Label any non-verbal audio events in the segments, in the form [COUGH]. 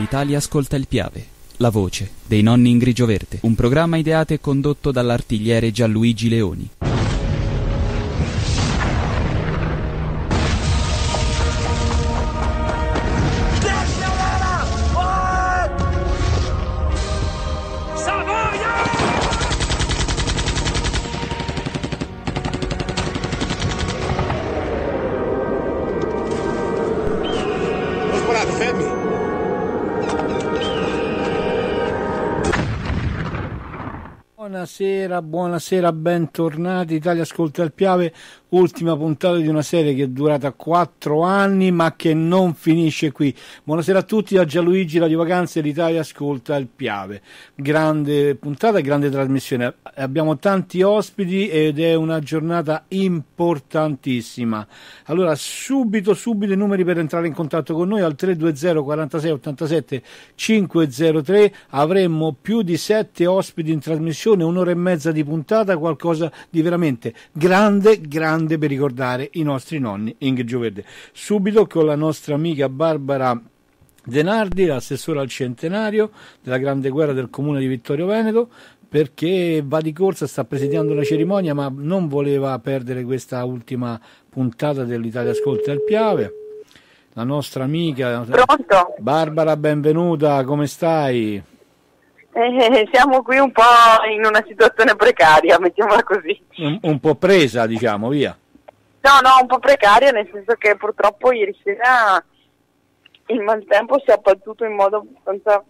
L'Italia ascolta il Piave, la voce dei nonni in grigio verde, un programma ideato e condotto dall'artigliere Gianluigi Leoni. Buonasera, buonasera, bentornati. Italia Ascolta il Piave, ultima puntata di una serie che è durata quattro anni ma che non finisce qui. Buonasera a tutti da Gianluigi Radio Vacanze, l'Italia Ascolta il Piave. Grande puntata grande trasmissione. Abbiamo tanti ospiti ed è una giornata importantissima. Allora, subito, subito i numeri per entrare in contatto con noi al 320 46 87 503. Avremmo più di sette ospiti in trasmissione, un'ora e mezza di puntata, qualcosa di veramente grande, grande per ricordare i nostri nonni in Grigio Verde. Subito con la nostra amica Barbara Denardi, l'assessore al centenario della Grande Guerra del Comune di Vittorio Veneto, perché va di corsa, sta presidiando una cerimonia, ma non voleva perdere questa ultima puntata dell'Italia Ascolta il Piave. La nostra amica Pronto? Barbara, benvenuta, come stai? Eh, siamo qui un po' in una situazione precaria, mettiamola così. Un, un po' presa, diciamo, via. No, no, un po' precaria nel senso che purtroppo ieri sera il maltempo si è abbattuto in modo abbastanza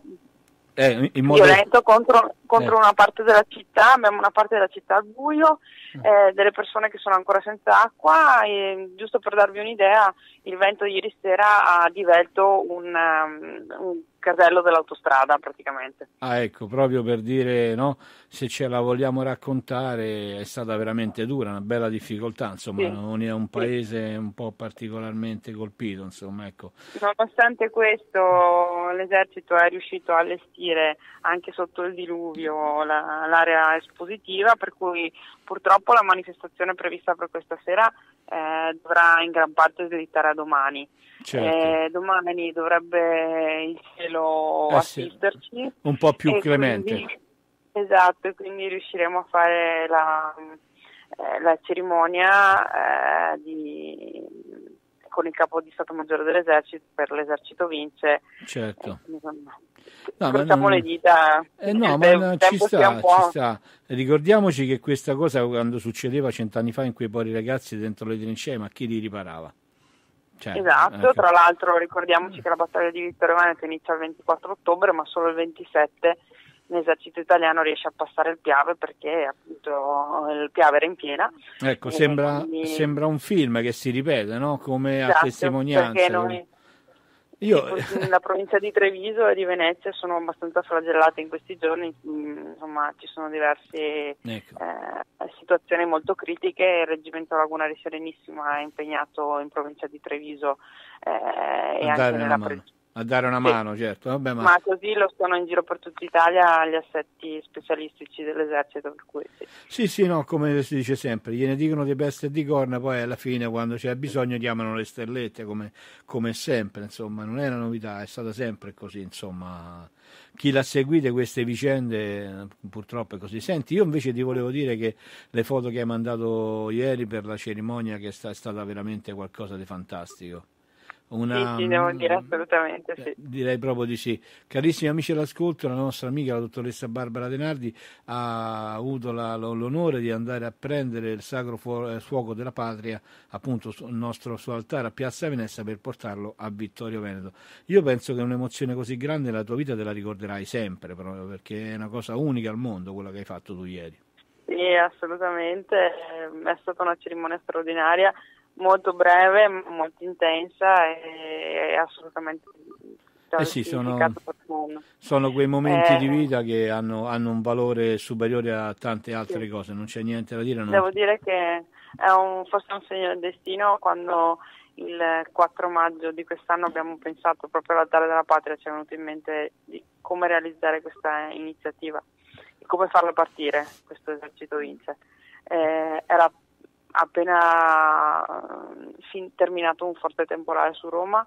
Eh, in modo... violento contro, contro Eh. una parte della città, abbiamo una parte della città al buio, eh, delle persone che sono ancora senza acqua e giusto per darvi un'idea il vento ieri sera ha divelto un, um, un casello dell'autostrada praticamente. Ah, ecco, proprio per dire, no, se ce la vogliamo raccontare, è stata veramente dura, una bella difficoltà, insomma, Sì. non è un paese un po' particolarmente colpito, insomma, ecco. Nonostante questo, l'esercito è riuscito a allestire anche sotto il diluvio la- l'area espositiva, per cui purtroppo la manifestazione prevista per questa sera eh, dovrà in gran parte slittare a domani. Certo. Eh, domani dovrebbe il cielo Eh sì. assisterci. Un po' più clemente. quindi- esatto, quindi riusciremo a fare la, eh, la cerimonia eh, di- con il capo di Stato Maggiore dell'esercito per l'esercito vince. Certo. Eh, No, ma non- le dita. Eh no, ma no, ci sta, ci sta. Ricordiamoci che questa cosa quando succedeva cent'anni fa in quei poveri ragazzi dentro le trincee, ma chi li riparava? Cioè, Esatto, eh, tra l'altro ricordiamoci che la battaglia di Vittorio Veneto inizia il 24 ottobre, ma solo il 27 l'esercito italiano riesce a passare il Piave perché appunto il Piave era in piena. Ecco, sembra, quindi- sembra un film che si ripete, no? Come a Esatto, testimonianza. Perché noi, Io, la provincia di Treviso e di Venezia sono abbastanza flagellate in questi giorni, mm, insomma ci sono diverse ecco. eh, situazioni molto critiche, il reggimento Laguna di Serenissimo è impegnato in provincia di Treviso eh, e anche nella pre- a dare una Sì. mano, certo. Vabbè, ma, ma così lo sono in giro per tutta Italia gli assetti specialistici dell'esercito, sì. sì, sì, no, come si dice sempre, gliene dicono di peste e di corna, poi alla fine, quando c'è bisogno, chiamano le stellette, come, come sempre, insomma, non è una novità, è stata sempre così, insomma. Chi l'ha seguite queste vicende purtroppo è così. Senti, io invece ti volevo dire che le foto che hai mandato ieri per la cerimonia che è stata veramente qualcosa di fantastico. Una, Sì, sì, devo dire assolutamente sì. Eh, Direi proprio di sì. Carissimi amici all'ascolto, la nostra amica, la dottoressa Barbara Denardi, ha avuto la- lo- l'onore di andare a prendere il sacro eh, fuoco della patria, appunto sul nostro suo altare a Piazza Venezia per portarlo a Vittorio Veneto. Io penso che un'emozione così grande nella tua vita te la ricorderai sempre, proprio perché è una cosa unica al mondo quella che hai fatto tu ieri. Sì, assolutamente, è stata una cerimonia straordinaria, molto breve, molto intensa e, e assolutamente Eh sì, sono-. Sono quei momenti Eh. di vita che hanno, hanno un valore superiore a tante altre Sì. cose, non c'è niente da dire. non- Devo dire che è un, forse un segno del destino quando il 4 maggio di quest'anno abbiamo pensato proprio all'altare della patria, ci è venuto in mente di come realizzare questa iniziativa e come farla partire, questo esercito vince. Eh, era appena eh, terminato un forte temporale su Roma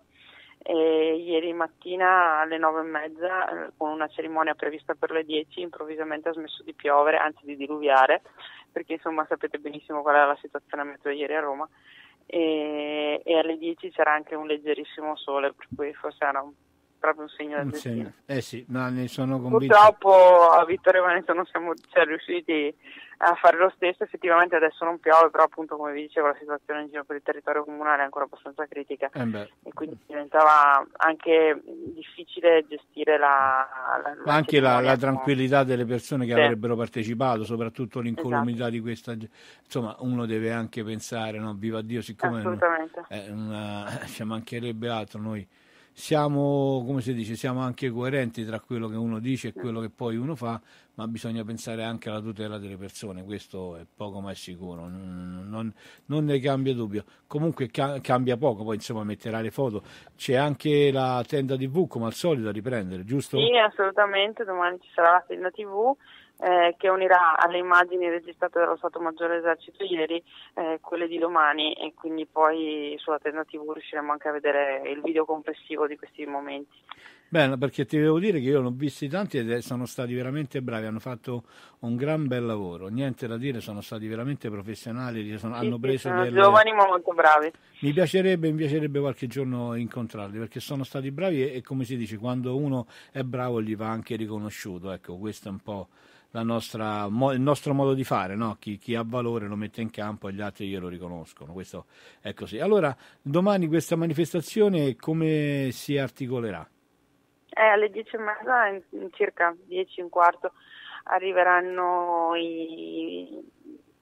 e ieri mattina alle nove e mezza eh, con una cerimonia prevista per le 10 improvvisamente ha smesso di piovere, anzi di diluviare, perché insomma sapete benissimo qual è la situazione meteo ieri a Roma e, e alle 10 c'era anche un leggerissimo sole, per cui forse era un proprio un segno del destino. Eh sì, ma ne sono convinto. Purtroppo a Vittorio Veneto non siamo cioè, riusciti a fare lo stesso, effettivamente adesso non piove, però appunto come vi dicevo la situazione in giro per il territorio comunale è ancora abbastanza critica eh e quindi diventava anche difficile gestire la, la, la anche la, la, tranquillità delle persone che sì. avrebbero partecipato, soprattutto l'incolumità esatto. di questa insomma uno deve anche pensare, no? viva Dio, siccome Assolutamente. Eh, una, [LAUGHS] ci mancherebbe altro noi siamo, come si dice, siamo anche coerenti tra quello che uno dice e quello che poi uno fa, ma bisogna pensare anche alla tutela delle persone, questo è poco ma è sicuro, non, non, ne cambia dubbio. Comunque ca- cambia poco, poi insomma metterà le foto. C'è anche la tenda TV come al solito da riprendere, giusto? Sì, assolutamente, domani ci sarà la tenda TV eh, che unirà alle immagini registrate dallo Stato Maggiore Esercito ieri eh, quelle di domani e quindi poi sulla tenda TV riusciremo anche a vedere il video complessivo di questi momenti. Bene, perché ti devo dire che io ne ho visti tanti e sono stati veramente bravi, hanno fatto un gran bel lavoro, niente da dire, sono stati veramente professionali, sono, sì, hanno preso sì, sono delle... giovani ma molto bravi. Mi piacerebbe, mi piacerebbe qualche giorno incontrarli perché sono stati bravi e, e come si dice, quando uno è bravo gli va anche riconosciuto, ecco, questo è un po' nostra, il nostro modo di fare, no? chi, chi, ha valore lo mette in campo e gli altri glielo riconoscono, questo è così. Allora, domani questa manifestazione come si articolerà? Eh, alle dieci e mezza, in, in circa dieci e un quarto, arriveranno i,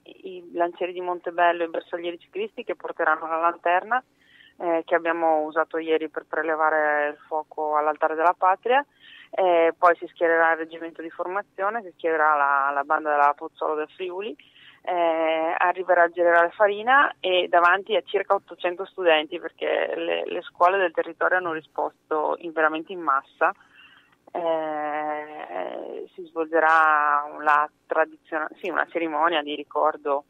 i lancieri di Montebello e i bersaglieri ciclisti che porteranno la lanterna eh, che abbiamo usato ieri per prelevare il fuoco all'altare della patria eh, poi si schiererà il reggimento di formazione, si schiererà la, la banda della Pozzolo del Friuli, eh, arriverà il generale Farina e davanti a circa 800 studenti perché le, le scuole del territorio hanno risposto in, veramente in massa. Eh, si svolgerà una, sì, una cerimonia di ricordo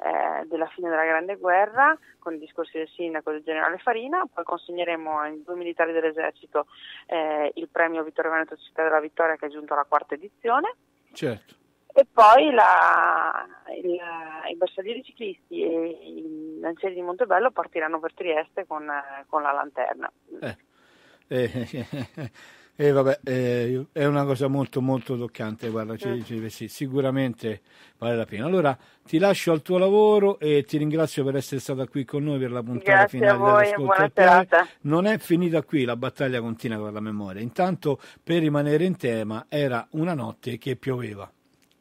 eh, della fine della Grande Guerra con i discorsi del sindaco del generale Farina, poi consegneremo ai due militari dell'esercito eh, il premio Vittorio Veneto Città della Vittoria che è giunto alla quarta edizione. Certo. E poi la, il, i bersaglieri ciclisti e i lancieri di Montebello partiranno per Trieste con, con la lanterna. Eh. [LAUGHS] Eh, eh, vabbè, eh, è una cosa molto molto toccante, guarda, ci, ci, sì, sicuramente vale la pena. Allora ti lascio al tuo lavoro e ti ringrazio per essere stata qui con noi per la puntata Grazie finale a voi, buona serata. Non è finita qui, la battaglia continua con la memoria. Intanto, per rimanere in tema, era una notte che pioveva.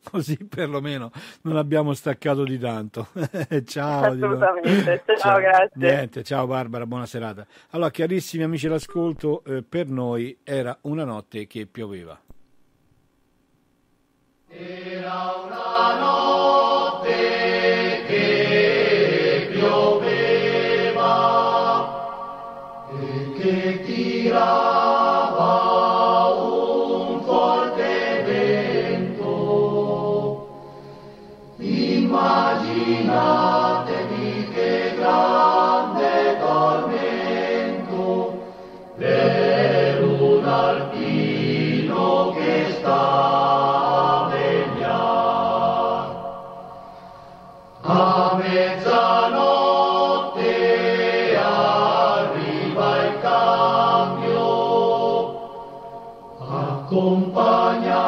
[LAUGHS] Così perlomeno non abbiamo staccato di tanto. [LAUGHS] ciao. Assolutamente, ciao, ciao, grazie. Niente, ciao Barbara, buona serata. Allora, carissimi amici all'ascolto, eh, per noi era una notte che pioveva. Era una notte che pioveva e che tirava acompaña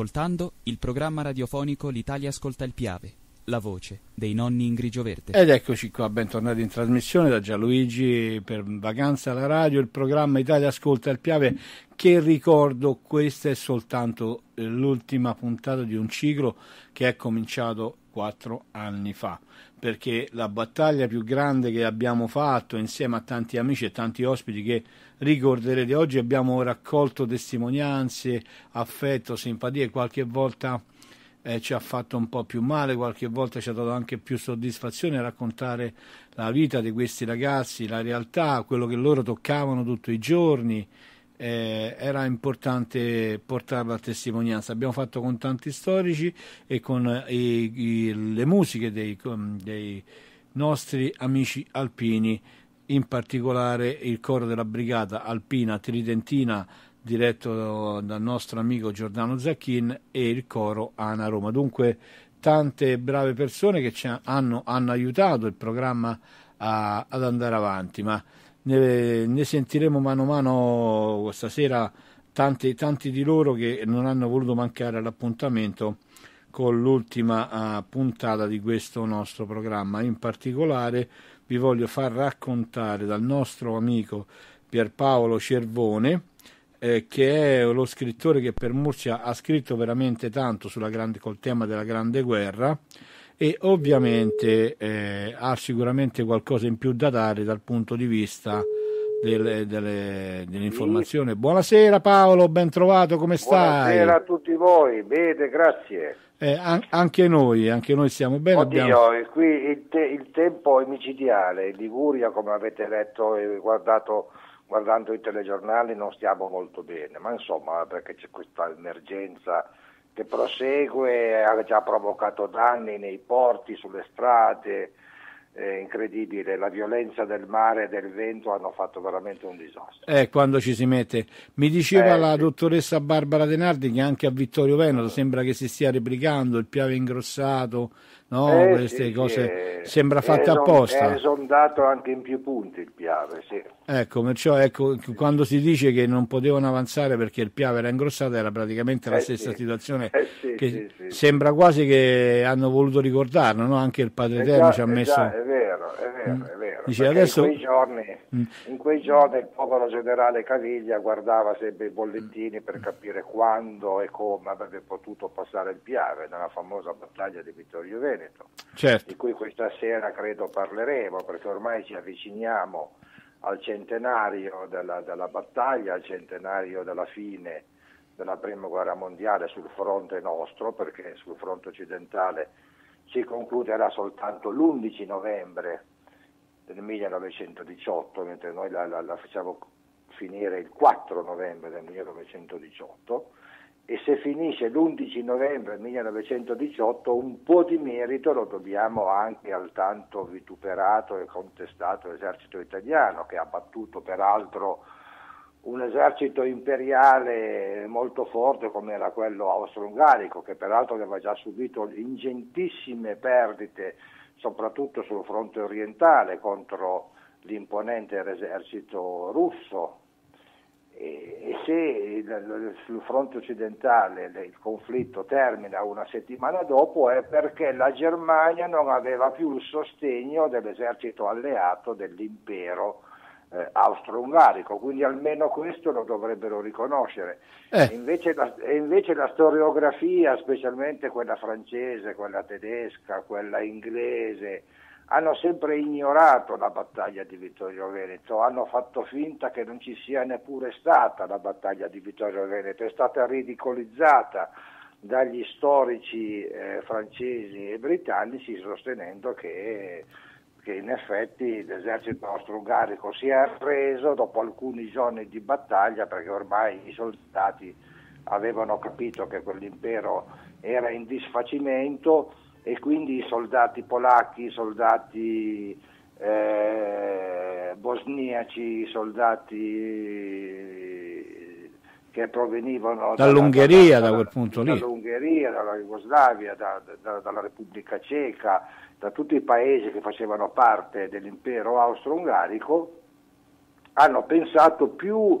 ascoltando il programma radiofonico L'Italia ascolta il Piave, la voce dei nonni in grigio verde. Ed eccoci qua, bentornati in trasmissione da Gianluigi per Vacanza alla radio, il programma Italia Ascolta il Piave che ricordo questa è soltanto eh, l'ultima puntata di un ciclo che è cominciato quattro anni fa perché la battaglia più grande che abbiamo fatto insieme a tanti amici e tanti ospiti che ricorderete oggi abbiamo raccolto testimonianze, affetto, simpatie, qualche volta eh, ci ha fatto un po' più male, qualche volta ci ha dato anche più soddisfazione raccontare la vita di questi ragazzi, la realtà, quello che loro toccavano tutti i giorni. Eh, era importante portarlo a testimonianza. Abbiamo fatto con tanti storici e con eh, i- i- le musiche dei, dei nostri amici alpini, in particolare il coro della brigata alpina tridentina diretto dal nostro amico Giordano Zacchin e il coro Ana Roma. Dunque tante brave persone che ci hanno, hanno aiutato il programma a- ad andare avanti, ma ne, ne sentiremo mano a mano stasera tanti, tanti di loro che non hanno voluto mancare all'appuntamento con l'ultima eh, puntata di questo nostro programma. In particolare vi voglio far raccontare dal nostro amico Pierpaolo Cervone, eh, che è lo scrittore che per Murcia ha scritto veramente tanto sulla grande, col tema della Grande Guerra e ovviamente eh, ha sicuramente qualcosa in più da dare dal punto di vista delle, delle, dell'informazione. Buonasera Paolo, ben trovato, come stai? Buonasera a tutti voi, bene, grazie. Eh, an- anche noi, anche noi stiamo bene. Oddio, abbiamo- qui il, te- il tempo è micidiale, in Liguria, come avete letto e guardato, guardando i telegiornali, non stiamo molto bene, ma insomma, perché c'è questa emergenza che prosegue, ha già provocato danni nei porti, sulle strade, è incredibile, la violenza del mare e del vento hanno fatto veramente un disastro. Eh, quando ci si mette. Mi diceva Eh, la sì. dottoressa Barbara Denardi che anche a Vittorio Veneto sembra che si stia replicando il piave ingrossato, no? Eh, queste sì, cose sì, è- sembra è fatte apposta. È esondato anche in più punti il Piave, sì. Ecco, perciò ecco, quando si dice che non potevano avanzare perché il piave era ingrossato era praticamente la Eh, stessa situazione Eh, che sembra quasi che hanno voluto ricordarlo, no? Anche il Padre Eh Eterno ci ha eh messo... già, è vero, è vero, Mm. è vero. Dice, adesso- in, quei giorni, Mm. in quei giorni il povero generale Caviglia guardava sempre i bollettini per capire quando e come avrebbe potuto passare il Piave nella famosa battaglia di Vittorio Veneto, Certo, di cui questa sera credo parleremo, perché ormai ci avviciniamo al centenario della, della battaglia, al centenario della fine della prima guerra mondiale sul fronte nostro, perché sul fronte occidentale si concluderà soltanto l'11 novembre del 1918, mentre noi la, la- la facciamo finire il 4 novembre del 1918 e se finisce l'11 novembre 1918 un po' di merito lo dobbiamo anche al tanto vituperato e contestato esercito italiano che ha battuto peraltro un esercito imperiale molto forte come era quello austro-ungarico che peraltro aveva già subito ingentissime perdite soprattutto sul fronte orientale contro l'imponente esercito russo e se sul fronte occidentale le- il conflitto termina una settimana dopo è perché la Germania non aveva più il sostegno dell'esercito alleato dell'impero eh, austro-ungarico, quindi almeno questo lo dovrebbero riconoscere. Eh. Invece, la, invece la storiografia, specialmente quella francese, quella tedesca, quella inglese, hanno sempre ignorato la battaglia di Vittorio Veneto, hanno fatto finta che non ci sia neppure stata la battaglia di Vittorio Veneto, è stata ridicolizzata dagli storici eh, francesi e britannici sostenendo che, che in effetti l'esercito austro-ungarico si è arreso dopo alcuni giorni di battaglia perché ormai i soldati avevano capito che quell'impero era in disfacimento e quindi i soldati polacchi, i soldati eh, bosniaci, i soldati che provenivano dall'Ungheria da, da, quel punto lì. Dall'Ungheria, dalla Jugoslavia, da, da, dalla Repubblica Ceca, da tutti i paesi che facevano parte dell'impero austro-ungarico, hanno pensato più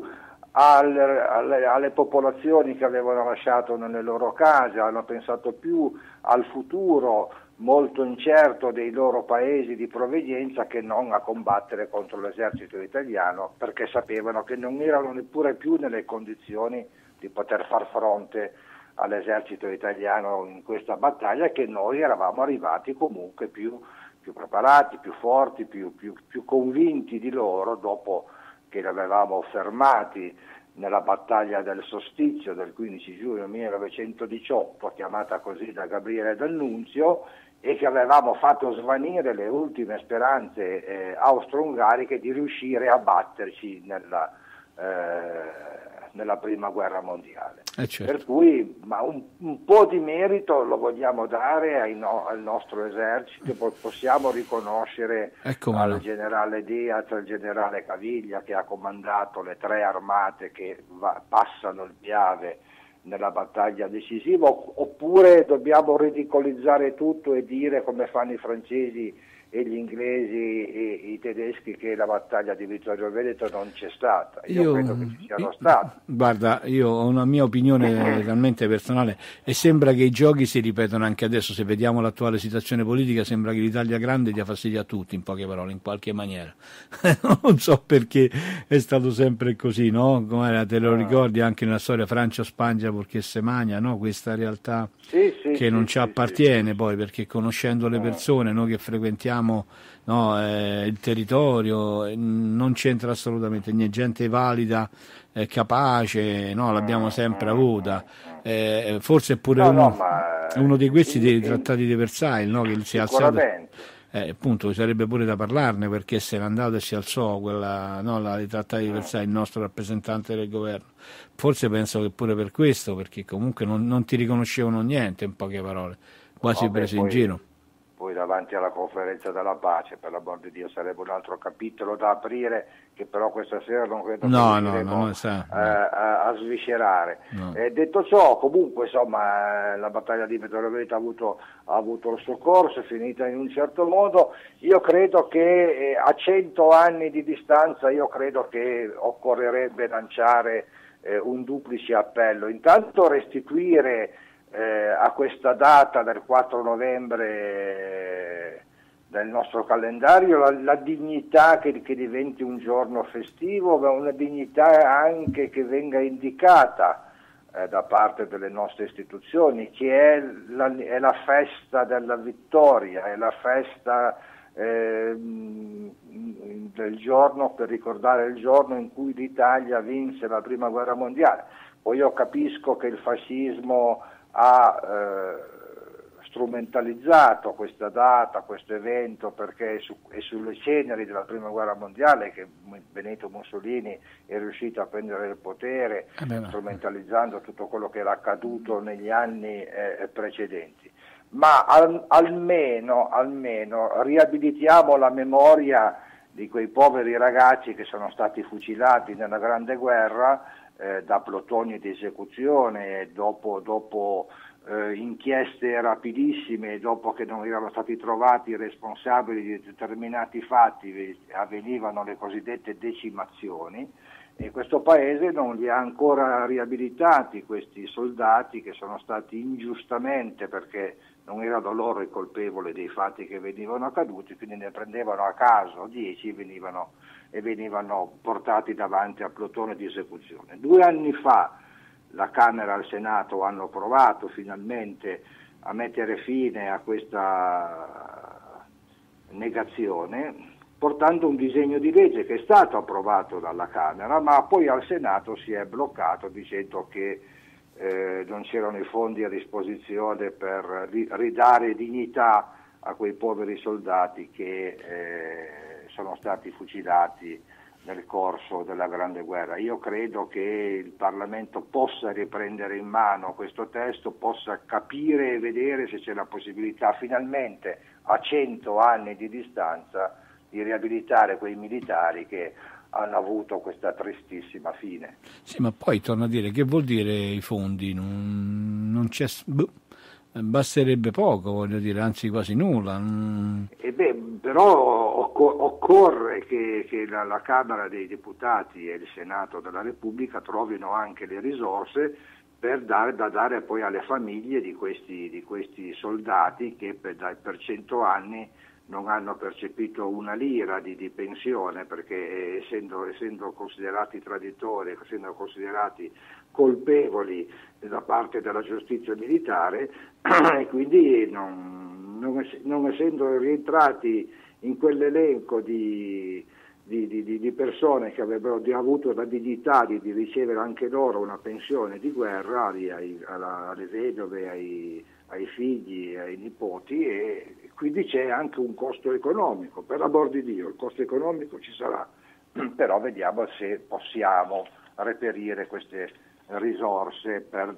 alle, alle, alle, popolazioni che avevano lasciato nelle loro case, hanno pensato più al futuro molto incerto dei loro paesi di provenienza che non a combattere contro l'esercito italiano perché sapevano che non erano neppure più nelle condizioni di poter far fronte all'esercito italiano in questa battaglia che noi eravamo arrivati comunque più, più preparati, più forti, più, più, più convinti di loro dopo che avevamo fermati nella battaglia del Sostizio del 15 giugno 1918, chiamata così da Gabriele D'Annunzio, e che avevamo fatto svanire le ultime speranze eh, austro-ungariche di riuscire a batterci nella, eh, nella prima guerra mondiale. Eh certo. Per cui un, un, po' di merito lo vogliamo dare no, al nostro esercito, possiamo riconoscere ecco al generale Diaz, al generale Caviglia che ha comandato le tre armate che va, passano il Piave nella battaglia decisiva, oppure dobbiamo ridicolizzare tutto e dire come fanno i francesi e gli inglesi e i tedeschi che la battaglia di Vittorio Veneto non c'è stata. Io, io credo che ci siano stati. Guarda, io ho una mia opinione [CLEARS THROAT] talmente personale e sembra che i giochi si ripetono anche adesso, se vediamo l'attuale situazione politica sembra che l'Italia grande dia fastidio a tutti, in poche parole, in qualche maniera. [LAUGHS] non so perché è stato sempre così, no? Come te lo ricordi anche nella storia Francia-Spagna perché se magna, no? Questa realtà sì, sì, che non sì, ci appartiene poi perché conoscendo le persone, noi che frequentiamo no, eh, il territorio, non c'entra assolutamente niente, gente valida, eh, capace, no, l'abbiamo sempre avuta. Eh, forse è pure no, uno, no, ma, uno, di questi in, dei trattati di Versailles no, che si è alzato. Eh, appunto, sarebbe pure da parlarne perché se n'è andato e si alzò quella, no, la, i trattati di Versailles, il nostro rappresentante del governo. Forse penso che pure per questo, perché comunque non, non ti riconoscevano niente, in poche parole, quasi no, preso beh, in poi, giro poi davanti alla conferenza della pace, per l'amor di Dio, sarebbe un altro capitolo da aprire che però questa sera non credo no, che no, no, sa, no. a, a, sviscerare. No. Eh, detto ciò, comunque insomma, la battaglia di Vittorio Veneto ha avuto, ha avuto il suo corso, è finita in un certo modo. Io credo che eh, a cento anni di distanza io credo che occorrerebbe lanciare eh, un duplice appello. Intanto restituire eh, a questa data del 4 novembre del nostro calendario la, la dignità che, che, diventi un giorno festivo, ma una dignità anche che venga indicata eh, da parte delle nostre istituzioni, che è la, è la festa della vittoria, è la festa eh, del giorno per ricordare il giorno in cui l'Italia vinse la prima guerra mondiale. Poi io capisco che il fascismo ha eh, strumentalizzato questa data, questo evento, perché è, su, è, sulle ceneri della prima guerra mondiale che Benito Mussolini è riuscito a prendere il potere, eh beh, strumentalizzando tutto quello che era accaduto negli anni eh, precedenti. Ma al, almeno, almeno riabilitiamo la memoria di quei poveri ragazzi che sono stati fucilati nella Grande Guerra eh, da plotoni di esecuzione dopo, dopo eh, inchieste rapidissime, dopo che non erano stati trovati i responsabili di determinati fatti, avvenivano le cosiddette decimazioni e questo paese non li ha ancora riabilitati questi soldati che sono stati ingiustamente perché non erano loro i colpevoli dei fatti che venivano accaduti, quindi ne prendevano a caso 10 e venivano, e venivano portati davanti a plotone di esecuzione. Due anni fa la Camera e il Senato hanno provato finalmente a mettere fine a questa negazione, portando un disegno di legge che è stato approvato dalla Camera, ma poi al Senato si è bloccato dicendo che eh, non c'erano i fondi a disposizione per ridare dignità a quei poveri soldati che eh, sono stati fucilati nel corso della Grande Guerra. Io credo che il Parlamento possa riprendere in mano questo testo, possa capire e vedere se c'è la possibilità finalmente a cento anni di distanza di riabilitare quei militari che hanno avuto questa tristissima fine. Sì, ma poi torno a dire che vuol dire i fondi? Non, non c'è. Boh, basterebbe poco, voglio dire, anzi quasi nulla. Mm. E beh, però occorre che, che la, la, Camera dei Deputati e il Senato della Repubblica trovino anche le risorse per dare, da dare poi alle famiglie di questi, di questi soldati che per, per 100 anni non hanno percepito una lira di, di pensione perché essendo, essendo, considerati traditori, essendo considerati colpevoli da parte della giustizia militare [CLEARS THROAT] e quindi non, non, non essendo rientrati in quell'elenco di, di, di, di, persone che avrebbero avuto la dignità di, di, ricevere anche loro una pensione di guerra ai, alla, alle vedove, ai, ai figli, ai nipoti e quindi c'è anche un costo economico, per l'amor di Dio il costo economico ci sarà, [CLEARS THROAT] però vediamo se possiamo reperire queste risorse per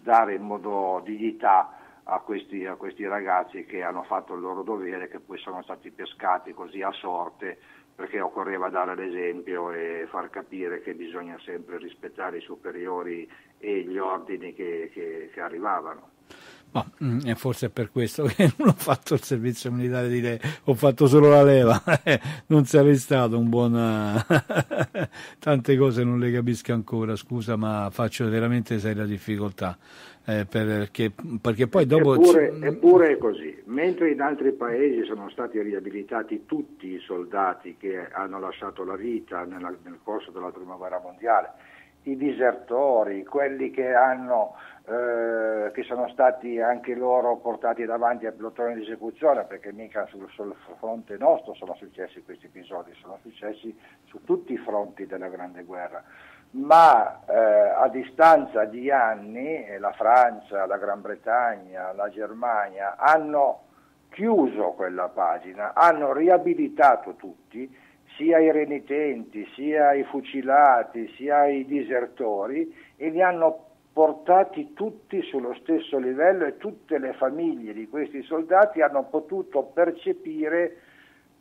dare in modo dignità a questi, a questi ragazzi che hanno fatto il loro dovere, e che poi sono stati pescati così a sorte perché occorreva dare l'esempio e far capire che bisogna sempre rispettare i superiori e gli ordini che, che, che arrivavano. Ma mm, forse è per questo che [LAUGHS] non ho fatto il servizio militare di lei, ho fatto solo la leva, [LAUGHS] non sarei stato un buon... [LAUGHS] tante cose non le capisco ancora, scusa, ma faccio veramente seria difficoltà. Eh, perché, perché, poi dopo... Eppure, eppure, è così, mentre in altri paesi sono stati riabilitati tutti i soldati che hanno lasciato la vita nella, nel corso della Prima Guerra Mondiale, i disertori, quelli che hanno eh, che sono stati anche loro portati davanti a pelotoni di esecuzione, perché mica sul, sul, fronte nostro sono successi questi episodi, sono successi su tutti i fronti della Grande Guerra. Ma eh, a distanza di anni eh, la Francia, la Gran Bretagna, la Germania hanno chiuso quella pagina, hanno riabilitato tutti, sia i renitenti, sia i fucilati, sia i disertori, e li hanno portati tutti sullo stesso livello e tutte le famiglie di questi soldati hanno potuto percepire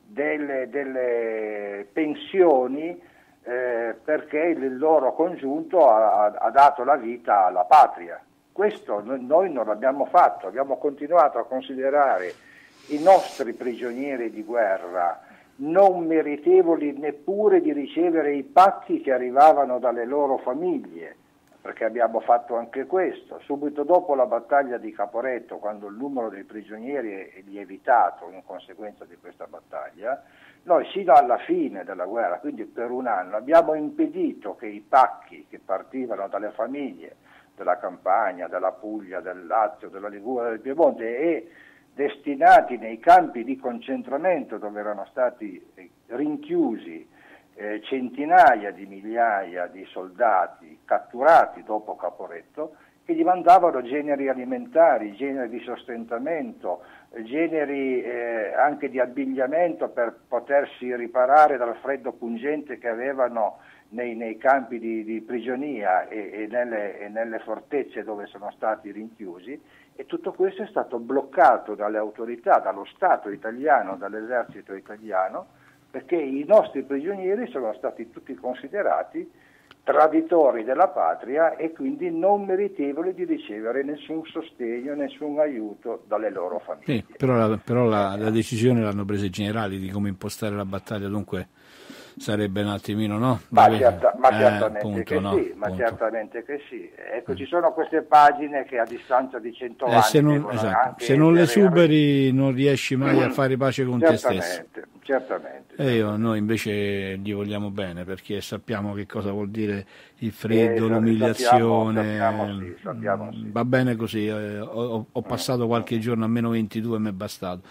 delle, delle pensioni eh, perché il loro congiunto ha, ha, dato la vita alla patria. Questo noi non l'abbiamo fatto, abbiamo continuato a considerare i nostri prigionieri di guerra non meritevoli neppure di ricevere i pacchi che arrivavano dalle loro famiglie perché abbiamo fatto anche questo. Subito dopo la battaglia di Caporetto, quando il numero dei prigionieri è lievitato in conseguenza di questa battaglia, noi sino alla fine della guerra, quindi per un anno, abbiamo impedito che i pacchi che partivano dalle famiglie della Campania, della Puglia, del Lazio, della Liguria, del Piemonte e destinati nei campi di concentramento dove erano stati rinchiusi eh, centinaia di migliaia di soldati catturati dopo Caporetto che gli mandavano generi alimentari, generi di sostentamento, generi eh, anche di abbigliamento per potersi riparare dal freddo pungente che avevano nei, nei campi di, di prigionia e, e, nelle, e nelle fortezze dove sono stati rinchiusi. E tutto questo è stato bloccato dalle autorità, dallo Stato italiano, dall'esercito italiano perché i nostri prigionieri sono stati tutti considerati traditori della patria e quindi non meritevoli di ricevere nessun sostegno, nessun aiuto dalle loro famiglie. Sì, però, la, però la, la, decisione l'hanno presa i generali di come impostare la battaglia, dunque sarebbe un attimino, no? Ma, certa- ma eh, certamente appunto, che no, sì, ma certamente che sì. Ecco, ci sono queste pagine che a distanza di 100 Eh, anni se non, esatto, se non le superi non riesci mai a fare pace con te stesso. certamente, certamente. E io, noi invece gli vogliamo bene perché sappiamo che cosa vuol dire il freddo, Eh, l'umiliazione. sappiamo, sappiamo sì, sappiamo sì. Va bene così, eh, ho, ho passato qualche giorno a meno 22 e mi è bastato.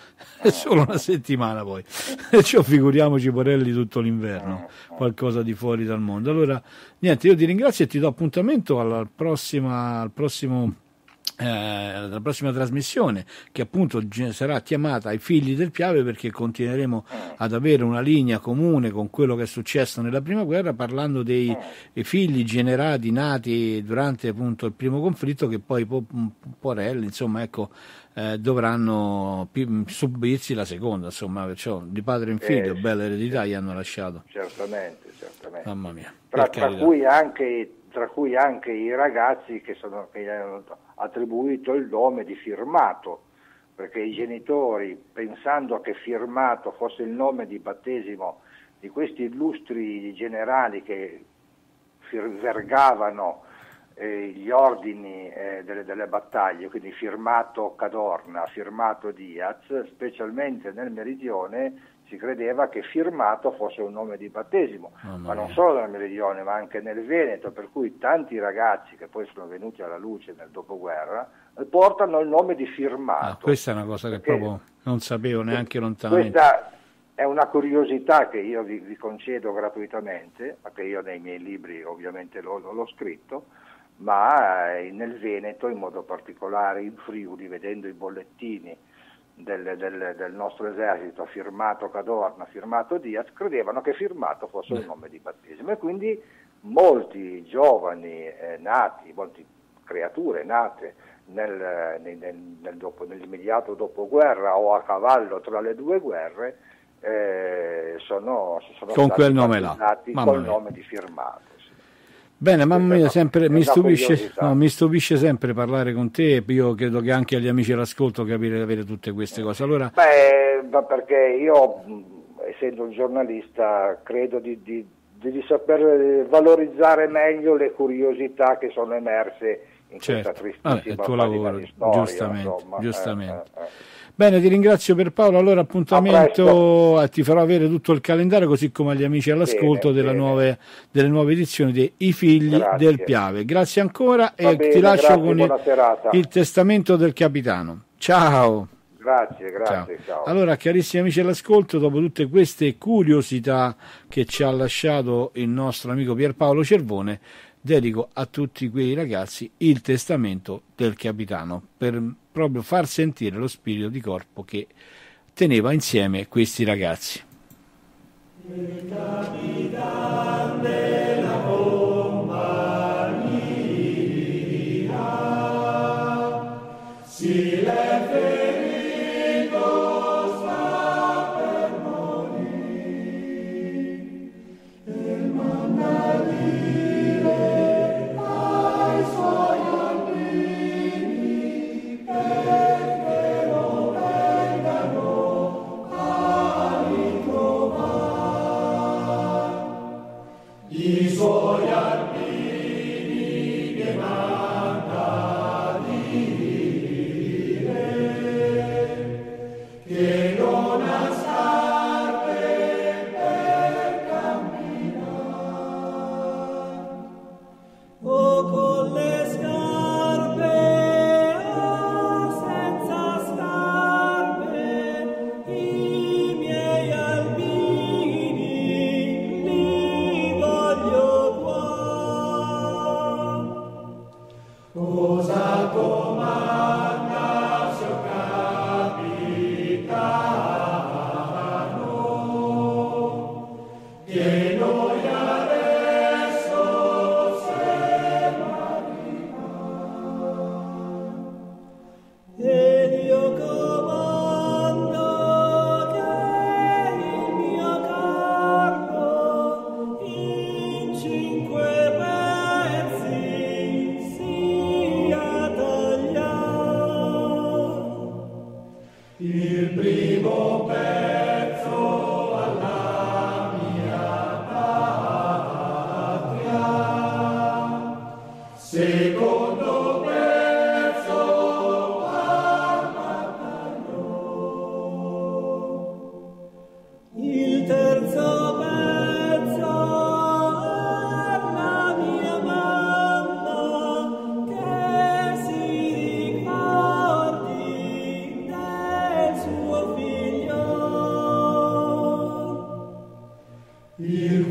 È [LAUGHS] solo una settimana poi. [LAUGHS] E ciò figuriamoci Porelli tutto l'inverno, qualcosa di fuori dal mondo. Allora, niente, io ti ringrazio e ti do appuntamento alla prossima, al prossimo eh, la prossima trasmissione che appunto sarà chiamata ai figli del Piave perché continueremo ad avere una linea comune con quello che è successo nella prima guerra parlando dei figli generati nati durante appunto il primo conflitto che poi po- Porelli insomma ecco eh, dovranno subirsi la seconda insomma perciò di padre in figlio Eh, bella eredità gli hanno lasciato. Certamente, certamente. mamma mia tra, tra cui anche, tra cui anche i ragazzi che, sono, che gli hanno attribuito il nome di firmato, perché i genitori, pensando che firmato fosse il nome di battesimo di questi illustri generali che vergavano eh, gli ordini eh, delle, delle battaglie, quindi firmato Cadorna, firmato Diaz, specialmente nel meridione si credeva che firmato fosse un nome di battesimo, ma non solo nel meridione, ma anche nel Veneto, per cui tanti ragazzi che poi sono venuti alla luce nel dopoguerra eh, portano il nome di firmato. Ah, questa è una cosa che proprio non sapevo neanche lontanamente questa è una curiosità che io vi, vi concedo gratuitamente, perché io nei miei libri ovviamente l'ho, l'ho scritto, ma eh, nel Veneto, in modo particolare in Friuli, vedendo i bollettini del, del- del nostro esercito, firmato Cadorna, firmato Diaz, credevano che firmato fosse il nome di battesimo e quindi molti giovani eh, nati, molte creature nate nel- nel- nel- dopo- nell'immediato dopoguerra o a cavallo tra le due guerre eh, sono, sono Con stati quel nome là. Mamma col mia. nome di firmato. Bene, mamma mia, sempre, mi, stupisce, no, mi stupisce sempre parlare con te, io credo che anche agli amici all'ascolto capire avere tutte queste cose. Allora, Beh, ma perché io, essendo un giornalista, credo di, di- di- saper valorizzare meglio le curiosità che sono emerse in Certo. questa Vabbè, tristissima è il tuo pagina lavoro, storia. giustamente, insomma. giustamente. Eh, eh, eh. bene, ti ringrazio per Paolo, allora appuntamento, eh, ti farò avere tutto il calendario così come agli amici all'ascolto Bene, della bene. nuove- delle nuove edizioni di I figli Grazie. del Piave. Grazie ancora Va e bene, ti lascio grazie, con il, il testamento del capitano. Ciao! Grazie, grazie, ciao. Allora, carissimi amici all'ascolto, dopo tutte queste curiosità che ci ha lasciato il nostro amico Pierpaolo Cervone, dedico a tutti quei ragazzi il testamento del capitano per proprio far sentire lo spirito di corpo che teneva insieme questi ragazzi. O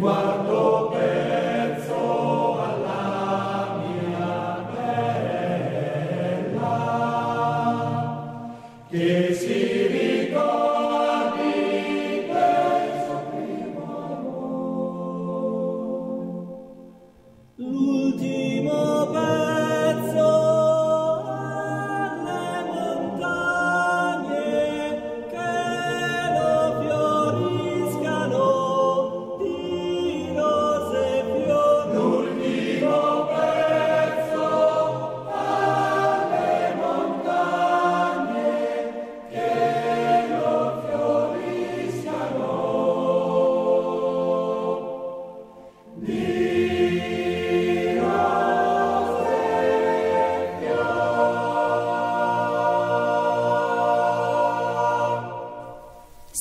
igual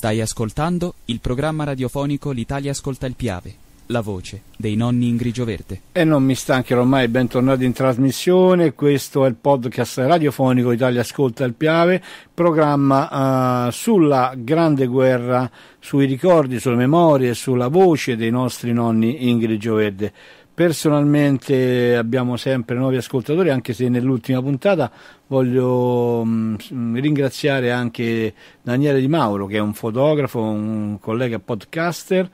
Stai ascoltando il programma radiofonico L'Italia ascolta il Piave, la voce dei nonni in grigio verde. E non mi stancherò mai, bentornati in trasmissione, questo è il podcast radiofonico Italia ascolta il Piave, programma uh, sulla grande guerra, sui ricordi, sulle memorie, sulla voce dei nostri nonni in grigio verde. Personalmente abbiamo sempre nuovi ascoltatori, anche se nell'ultima puntata voglio mh, ringraziare anche Daniele Di Mauro, che è un fotografo, un collega podcaster,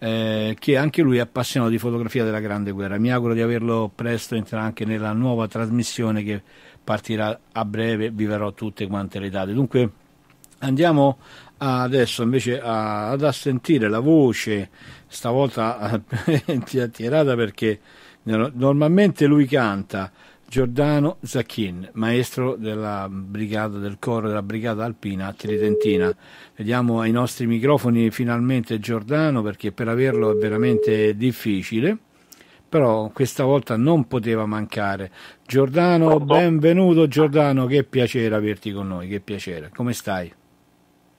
eh, che anche lui è appassionato di fotografia della Grande Guerra. Mi auguro di averlo presto entrare anche nella nuova trasmissione che partirà a breve, vi verrò tutte quante le date. Dunque andiamo adesso invece a, ad sentire la voce stavolta [LAUGHS] tirata perché normalmente lui canta Giordano Zacchin, maestro della brigata del coro della brigata alpina Tritentina. Vediamo ai nostri microfoni finalmente Giordano perché per averlo è veramente difficile, però questa volta non poteva mancare. Giordano, benvenuto Giordano, che piacere averti con noi, che piacere. Come stai?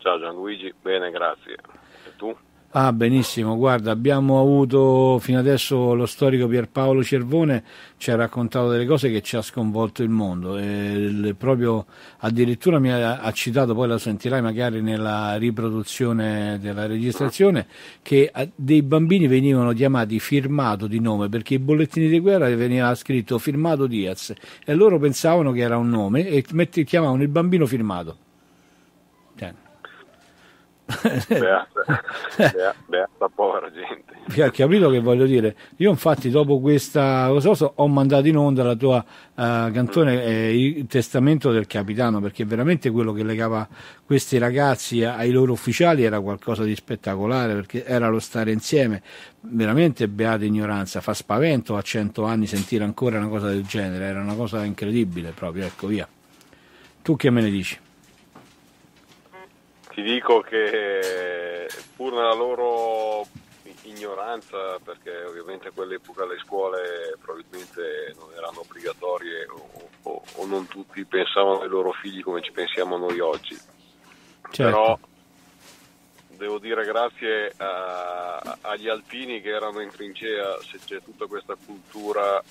Ciao Gianluigi, bene, grazie. E tu? Ah, benissimo, guarda, abbiamo avuto fino adesso lo storico Pierpaolo Cervone ci ha raccontato delle cose che ci ha sconvolto il mondo, e proprio addirittura mi ha, ha, citato, poi la sentirai magari nella riproduzione della registrazione, che dei bambini venivano chiamati firmato di nome perché i bollettini di guerra veniva scritto firmato Diaz e loro pensavano che era un nome e chiamavano il bambino firmato. Beata, beata, povera gente. Hai capito che voglio dire? Io infatti dopo questa cosa ho mandato in onda la tua uh, canzone eh, Il testamento del capitano perché veramente quello che legava questi ragazzi ai loro ufficiali era qualcosa di spettacolare perché era lo stare insieme. Veramente beata ignoranza, fa spavento a cento anni sentire ancora una cosa del genere, era una cosa incredibile proprio, ecco via. Tu che me ne dici? Ti dico che pur nella loro ignoranza, perché ovviamente a quell'epoca le scuole probabilmente non erano obbligatorie o, o, o non tutti pensavano ai loro figli come ci pensiamo noi oggi. Certo. Però devo dire grazie a, agli alpini che erano in trincea, se c'è tutta questa cultura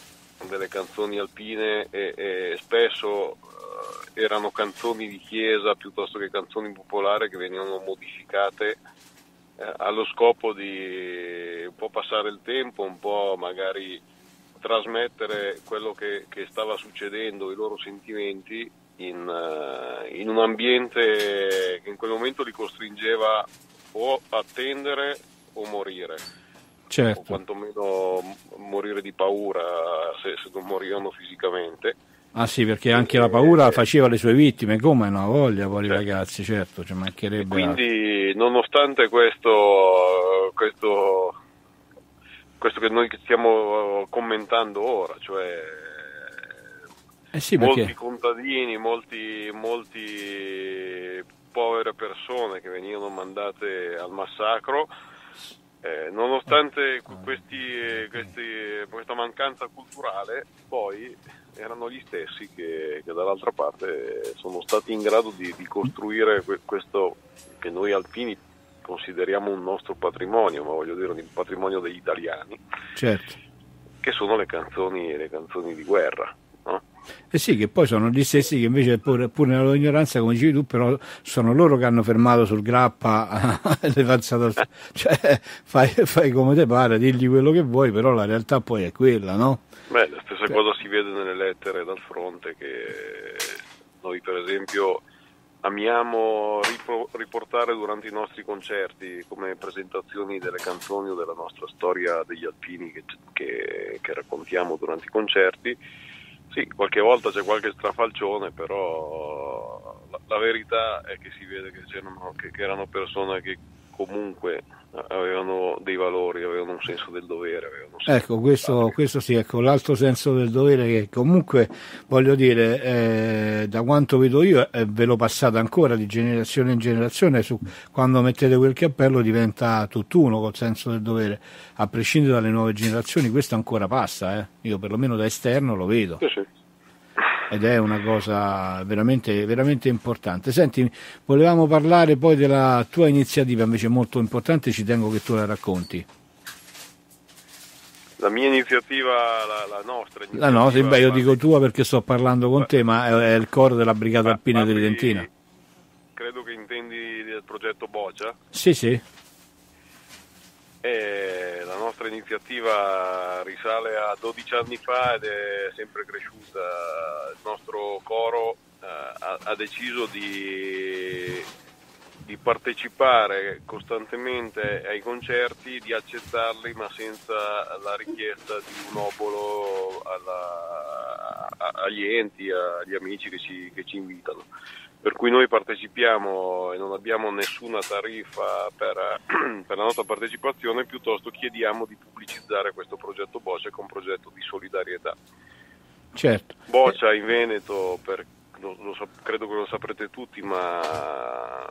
delle canzoni alpine e, e spesso erano canzoni di chiesa piuttosto che canzoni popolari che venivano modificate eh, allo scopo di un po' passare il tempo, un po' magari trasmettere quello che, che stava succedendo, i loro sentimenti in, uh, in, un ambiente che in quel momento li costringeva o a attendere o morire. Certo. O quantomeno morire di paura se, se non morivano fisicamente Ah sì, perché anche la paura faceva le sue vittime, come no, voglia poi certo. ragazzi, certo, ci mancherebbe. Quindi nonostante questo, questo, questo che noi stiamo commentando ora, cioè eh sì, molti contadini, molti, molti povere persone che venivano mandate al massacro, eh, nonostante questi, questi, questa mancanza culturale, poi erano gli stessi che, che, dall'altra parte sono stati in grado di, di costruire questo che noi alpini consideriamo un nostro patrimonio, ma voglio dire un patrimonio degli italiani, certo. che sono le canzoni, le canzoni di guerra. Eh sì, che poi sono gli stessi che invece pur, pur nella loro ignoranza, come dicevi tu, però sono loro che hanno fermato sul grappa [LAUGHS] le falsate. cioè, fai, fai, come te pare, digli quello che vuoi, però la realtà poi è quella, no? Beh, la stessa cioè. cosa si vede nelle lettere dal fronte che noi per esempio amiamo riportare durante i nostri concerti come presentazioni delle canzoni o della nostra storia degli alpini che, che, che raccontiamo durante i concerti. Sì, qualche volta c'è qualche strafalcione, però la, la verità è che si vede che, che, che erano persone che comunque avevano dei valori, avevano un senso del dovere. Senso ecco, questo, questo, sì, ecco, l'altro senso del dovere che comunque voglio dire, eh, da quanto vedo io, eh, ve lo passate ancora di generazione in generazione, su, quando mettete quel cappello diventa tutt'uno col senso del dovere, a prescindere dalle nuove generazioni, questo ancora passa, eh. io perlomeno da esterno lo vedo. Sì, sì. Ed è una cosa veramente, veramente importante. Senti, volevamo parlare poi della tua iniziativa, invece molto importante, ci tengo che tu la racconti. La mia iniziativa, la, la nostra iniziativa. La nostra, beh, io dico tua perché sto parlando con te, ma è, è il coro della Brigata Alpina Tridentina. Credo che intendi del progetto Boccia. Sì, sì, E la nostra iniziativa risale a 12 anni fa ed è sempre cresciuta. Il nostro coro eh, ha, ha deciso di, di partecipare costantemente ai concerti, di accettarli ma senza la richiesta di un obolo alla- agli enti, agli amici che ci, che ci invitano. Per cui noi partecipiamo e non abbiamo nessuna tariffa per, [CLEARS THROAT] per la nostra partecipazione, piuttosto chiediamo di pubblicizzare questo progetto Boccia un progetto di solidarietà. certo. Boccia in Veneto, per- lo- lo credo che lo saprete tutti, ma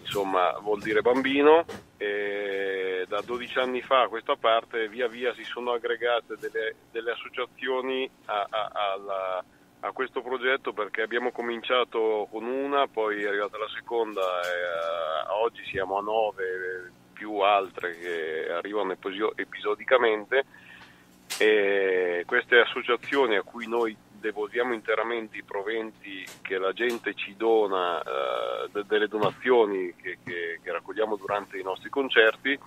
insomma vuol dire bambino e da 12 anni fa a questa parte via via si sono aggregate delle, delle associazioni a, a- alla- a questo progetto perché abbiamo cominciato con una, poi è arrivata la seconda e eh, oggi siamo a nove più altre che arrivano episo- episodicamente. E queste associazioni a cui noi devolviamo interamente i proventi che la gente ci dona, eh, de- delle donazioni che, che- che raccogliamo durante i nostri concerti,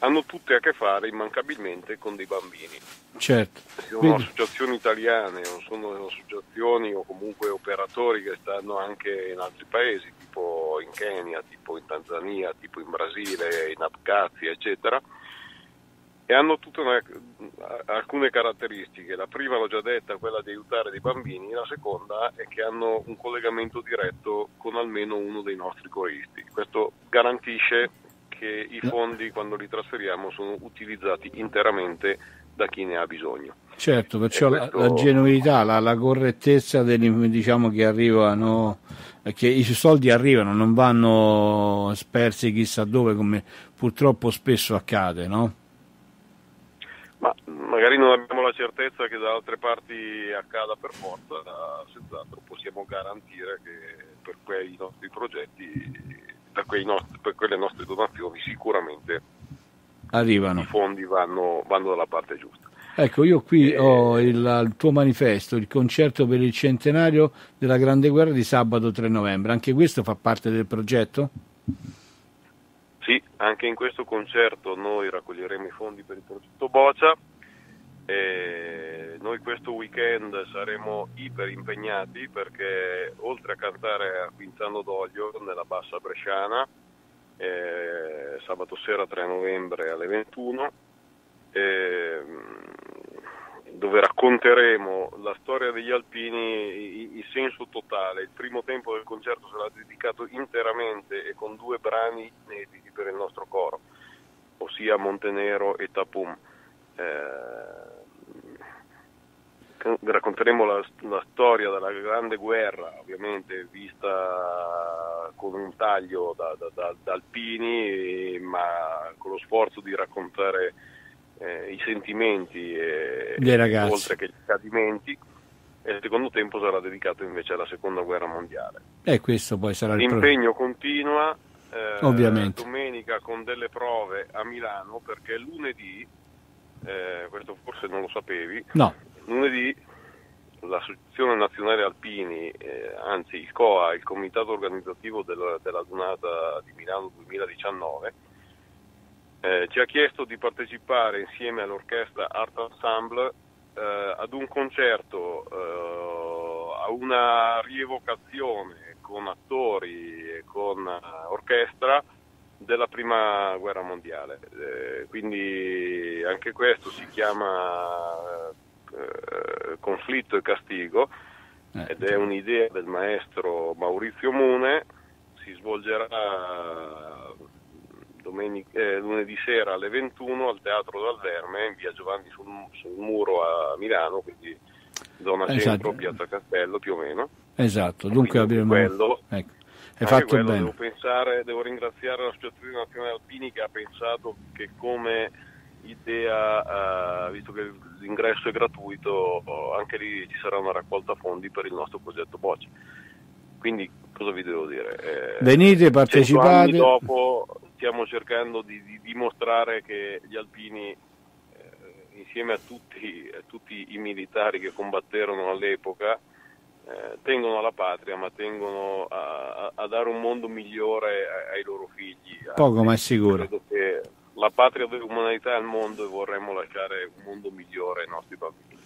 hanno tutte a che fare immancabilmente con dei bambini. Certo. Sono Quindi- associazioni italiane, non sono associazioni o comunque operatori che stanno anche in altri paesi, tipo in Kenya, tipo in Tanzania, tipo in Brasile, in Abkhazia, eccetera. E hanno tutte una- alcune caratteristiche. La prima l'ho già detta, quella di aiutare dei bambini, la seconda è che hanno un collegamento diretto con almeno uno dei nostri coristi. Questo garantisce che i fondi, quando li trasferiamo, sono utilizzati interamente da chi ne ha bisogno. Certo, perciò E la, questo- la genuinità, la, la correttezza degli, diciamo che arrivano, che i soldi arrivano, non vanno spersi chissà dove come purtroppo spesso accade, no? Ma magari non abbiamo la certezza che da altre parti accada per forza, senz'altro possiamo garantire che per quei nostri progetti, per, quei nostri- per quelle nostre donazioni sicuramente i Arrivano. fondi vanno, vanno dalla parte giusta. Ecco, io qui Eh. ho il, il tuo manifesto, il concerto per il centenario della Grande Guerra di sabato 3 novembre. Anche questo fa parte del progetto? Sì, anche in questo concerto noi raccoglieremo i fondi per il progetto Boccia. E noi questo weekend saremo iper impegnati perché oltre a cantare a Quinzano d'Olio nella Bassa Bresciana, eh, sabato sera 3 novembre alle 21, ehm, dove racconteremo la storia degli alpini, i- il senso totale. Il primo tempo del concerto sarà dedicato interamente e con due brani inediti per il nostro coro, ossia Montenero e Tapum. Eh, racconteremo la, la storia della grande guerra, ovviamente vista con un taglio da, da- da- da alpini, ma con lo sforzo di raccontare eh, i sentimenti e, oltre che gli accadimenti. E il secondo tempo sarà dedicato invece alla seconda guerra mondiale. E questo poi sarà il. L'impegno continua, eh, Ovviamente. domenica con delle prove a Milano perché lunedì, eh, questo forse non lo sapevi, No, lunedì l'Associazione Nazionale Alpini, eh, anzi il COA, il Comitato Organizzativo della, della Donata di Milano 2019, eh, ci ha chiesto di partecipare insieme all'orchestra Art Ensemble eh, ad un concerto, eh, a una rievocazione con attori e con orchestra della prima guerra mondiale. Eh, quindi anche questo si chiama eh, Conflitto e Castigo Eh, ed è un'idea del maestro Maurizio Mune, si svolgerà domenica- eh, lunedì sera alle 21 al Teatro dal Verme in via Giovanni sul, sul Muro a Milano, quindi zona Esatto. centro, piazza Castello più o meno. esatto, dunque Quindi avremo... quello- Ecco, Anche fatto quello bene. Devo, pensare, devo ringraziare l'Associazione Nazionale Alpini che ha pensato che come idea, eh, visto che l'ingresso è gratuito, anche lì ci sarà una raccolta fondi per il nostro progetto Bocce. Quindi cosa vi devo dire? Eh, Venite, partecipate. dopo stiamo cercando di, di dimostrare che gli alpini, eh, insieme a tutti, a tutti, i militari che combatterono all'epoca, eh, tengono alla patria, ma tengono a, a, dare un mondo migliore ai, ai loro figli. Poco ma è sicuro. Credo che la patria dell'umanità è al mondo e vorremmo lasciare un mondo migliore ai nostri bambini.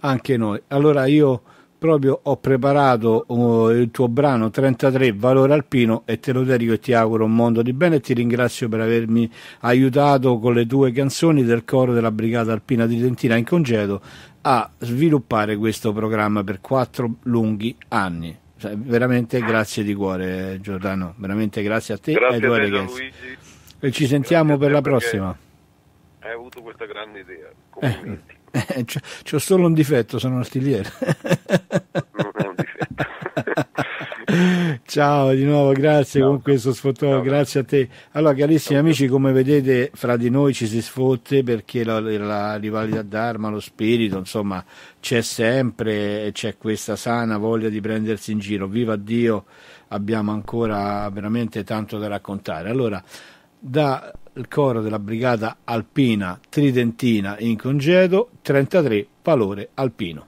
Anche noi. Allora io proprio ho preparato uh, il tuo brano 33 Valore Alpino e te lo dedico e ti auguro un mondo di bene e ti ringrazio per avermi aiutato con le tue canzoni del coro della Brigata Alpina di Tentina in congedo a sviluppare questo programma per quattro lunghi anni. Cioè, veramente grazie di cuore Giordano, veramente grazie a te grazie e ai tuoi ragazzi. E ci sentiamo per la prossima. Hai avuto questa grande idea. Complimenti. Eh. [LAUGHS] Eh, c'ho solo un difetto, sono un artigliere. Non [LAUGHS] è un difetto. [LAUGHS] Ciao di nuovo, grazie no. con questo sfottò, grazie a te. Allora, carissimi no. amici, come vedete, fra di noi ci si sfotte perché la, la rivalità d'arma, lo spirito, insomma, c'è sempre e c'è questa sana voglia di prendersi in giro. Viva Dio, abbiamo ancora veramente tanto da raccontare. Allora, da il coro della brigata alpina tridentina in congedo, 33 valore alpino.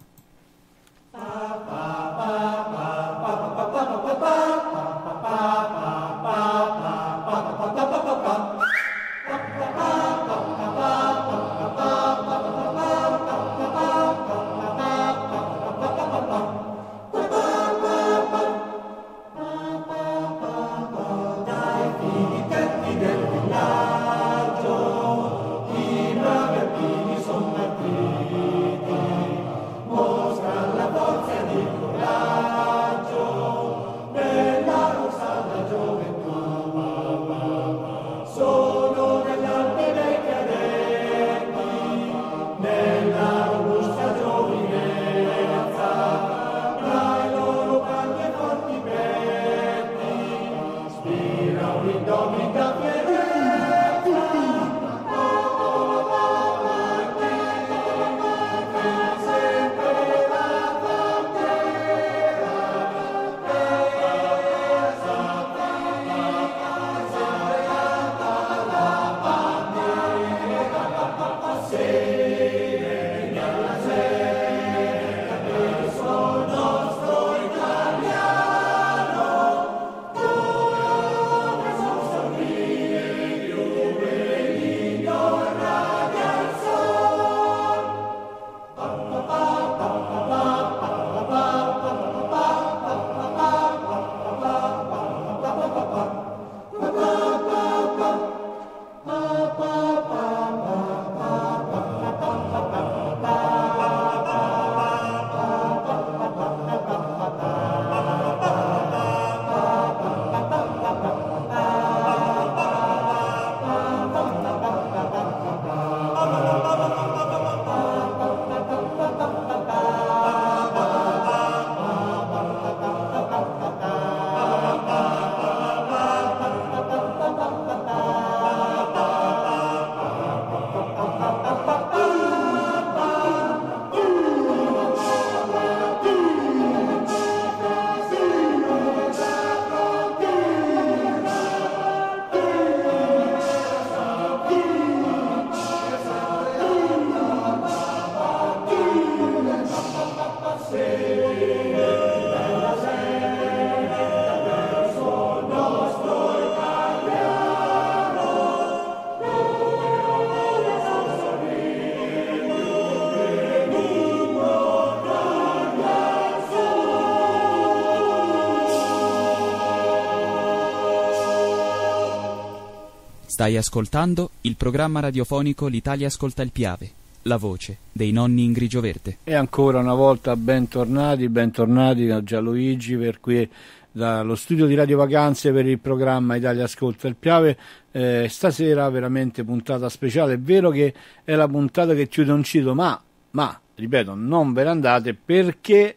Stai ascoltando il programma radiofonico L'Italia ascolta il Piave, la voce dei nonni in grigio verde. E ancora una volta bentornati, bentornati da Gianluigi per qui dallo studio di Radio Vacanze per il programma Italia ascolta il Piave. Eh, stasera veramente puntata speciale, è vero che è la puntata che chiude un cito, ma, ma ripeto, non ve ne andate perché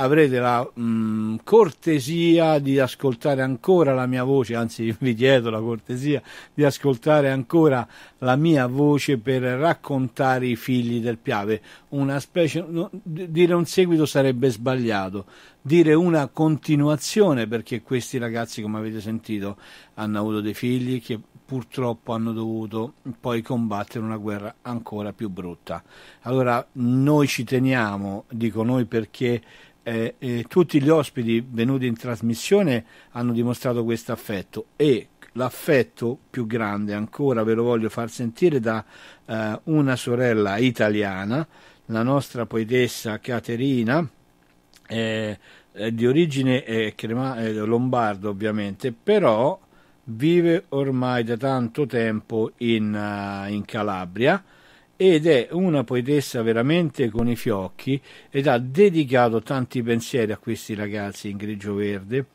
avrete la mh, cortesia di ascoltare ancora la mia voce, anzi [LAUGHS] vi chiedo la cortesia di ascoltare ancora la mia voce per raccontare i figli del Piave. Una specie, no, dire un seguito sarebbe sbagliato, dire una continuazione perché questi ragazzi, come avete sentito, hanno avuto dei figli che purtroppo hanno dovuto poi combattere una guerra ancora più brutta. Allora noi ci teniamo, dico noi perché eh, eh, tutti gli ospiti venuti in trasmissione hanno dimostrato questo affetto e l'affetto più grande ancora ve lo voglio far sentire da eh, una sorella italiana, la nostra poetessa Caterina, eh, di origine eh, crema, eh, lombardo ovviamente, però vive ormai da tanto tempo in, uh, in Calabria ed è una poetessa veramente con i fiocchi ed ha dedicato tanti pensieri a questi ragazzi in grigio verde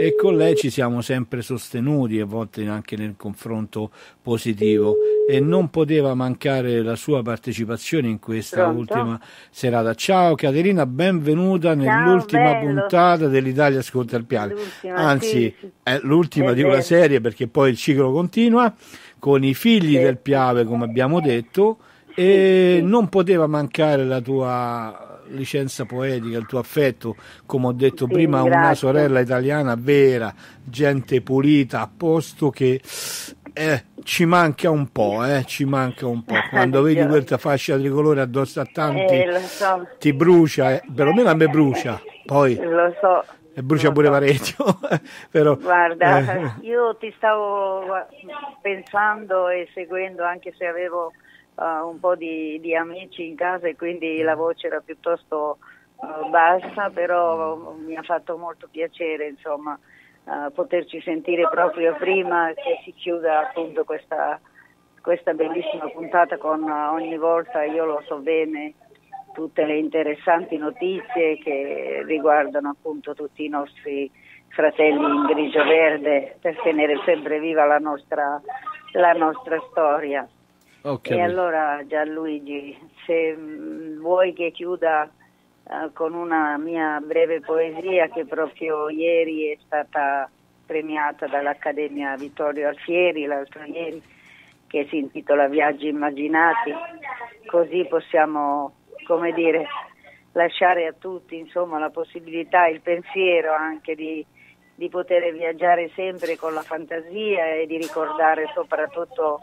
e con lei ci siamo sempre sostenuti, a volte anche nel confronto positivo e non poteva mancare la sua partecipazione in questa Pronto? ultima serata. Ciao Caterina, benvenuta nell'ultima puntata dell'Italia Ascolta il Piano. Anzi, sì, è l'ultima È di una serie perché poi il ciclo continua con i figli Sì. del Piave, come abbiamo detto, e non poteva mancare la tua licenza poetica, il tuo affetto, come ho detto Sì, prima, una grazie. sorella italiana vera, gente pulita, a posto che eh, ci manca un po', eh, ci manca un po'. Quando [LAUGHS] vedi questa fascia tricolore addosso a tanti, Eh, so, ti brucia, eh. perlomeno a me brucia, poi lo so. e brucia lo pure so. parecchio, [LAUGHS] però Guarda, eh, io ti stavo pensando e seguendo anche se avevo eh, un po' di, di amici in casa e quindi la voce era piuttosto eh, bassa, però mi ha fatto molto piacere insomma eh, poterci sentire proprio prima che si chiuda appunto questa, questa bellissima puntata con eh, ogni volta, io lo so bene, tutte le interessanti notizie che riguardano appunto tutti i nostri fratelli in grigio verde per tenere sempre viva la nostra, la nostra storia. Ho E allora Gianluigi, se mm, vuoi che chiuda eh, con una mia breve poesia che proprio ieri è stata premiata dall'Accademia Vittorio Alfieri, l'altro ieri, che si intitola Viaggi immaginati, così possiamo, come dire, lasciare a tutti insomma, la possibilità, il pensiero anche di, di poter viaggiare sempre con la fantasia e di ricordare soprattutto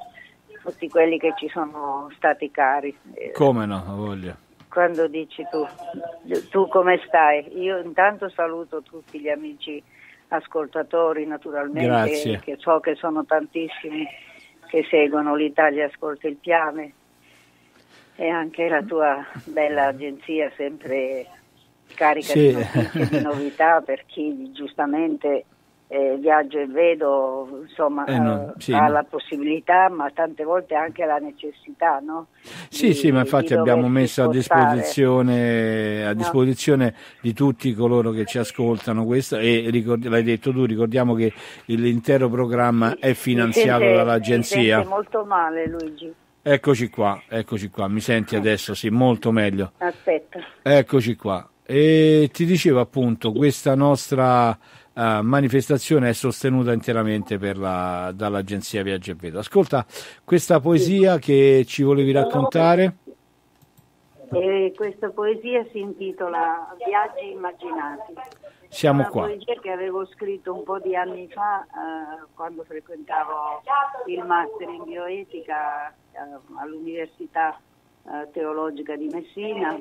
tutti quelli che ci sono stati cari. Come no, ho voglia. Quando dici tu, tu come stai? Io intanto saluto tutti gli amici ascoltatori naturalmente, Grazie. che so che sono tantissimi che seguono l'Italia Ascolta il Piame e anche la tua bella agenzia sempre carica Sì. di novità per chi giustamente eh, viaggio e vedo, insomma, Eh, no, eh, sì, ha no. la possibilità, ma tante volte anche la necessità, no? Sì, Di- sì, ma infatti abbiamo messo a disposizione, a disposizione di tutti coloro che ci ascoltano questo e ricordi- l'hai detto tu, ricordiamo che l'intero programma è Mi finanziato sente- Mi dall'agenzia. sente molto male Luigi, Eccoci qua, eccoci qua, mi senti adesso? Sì, molto meglio. aspetta. Eccoci qua. E ti dicevo appunto, questa nostra eh, manifestazione è sostenuta interamente per la- dall'agenzia Viaggio e Vedo. Ascolta, questa poesia che ci volevi raccontare? E questa poesia si intitola Viaggi immaginati. Siamo Una qua. poesia che avevo scritto un po' di anni fa eh, quando frequentavo il master in bioetica eh, all'Università eh, Teologica di Messina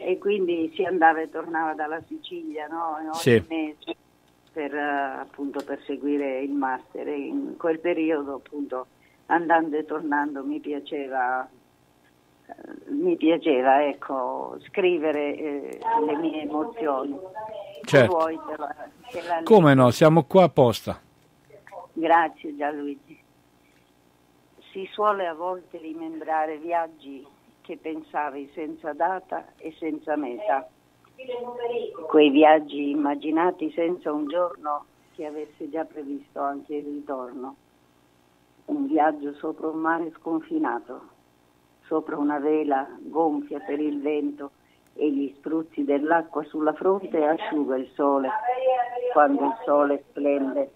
e quindi si andava e tornava dalla Sicilia no? ogni Sì. mese per, eh, appunto, per seguire il master e in quel periodo appunto andando e tornando mi piaceva eh, mi piaceva ecco, scrivere eh, le mie emozioni. Certo. vuoi te la- te la Come no, siamo qua apposta. Grazie Gianluigi. Si suole a volte rimembrare viaggi che pensavi senza data e senza meta. Quei viaggi immaginati senza un giorno che avesse già previsto anche il ritorno. Un viaggio sopra un mare sconfinato, sopra una vela gonfia per il vento e gli spruzzi dell'acqua sulla fronte asciuga il sole quando il sole splende.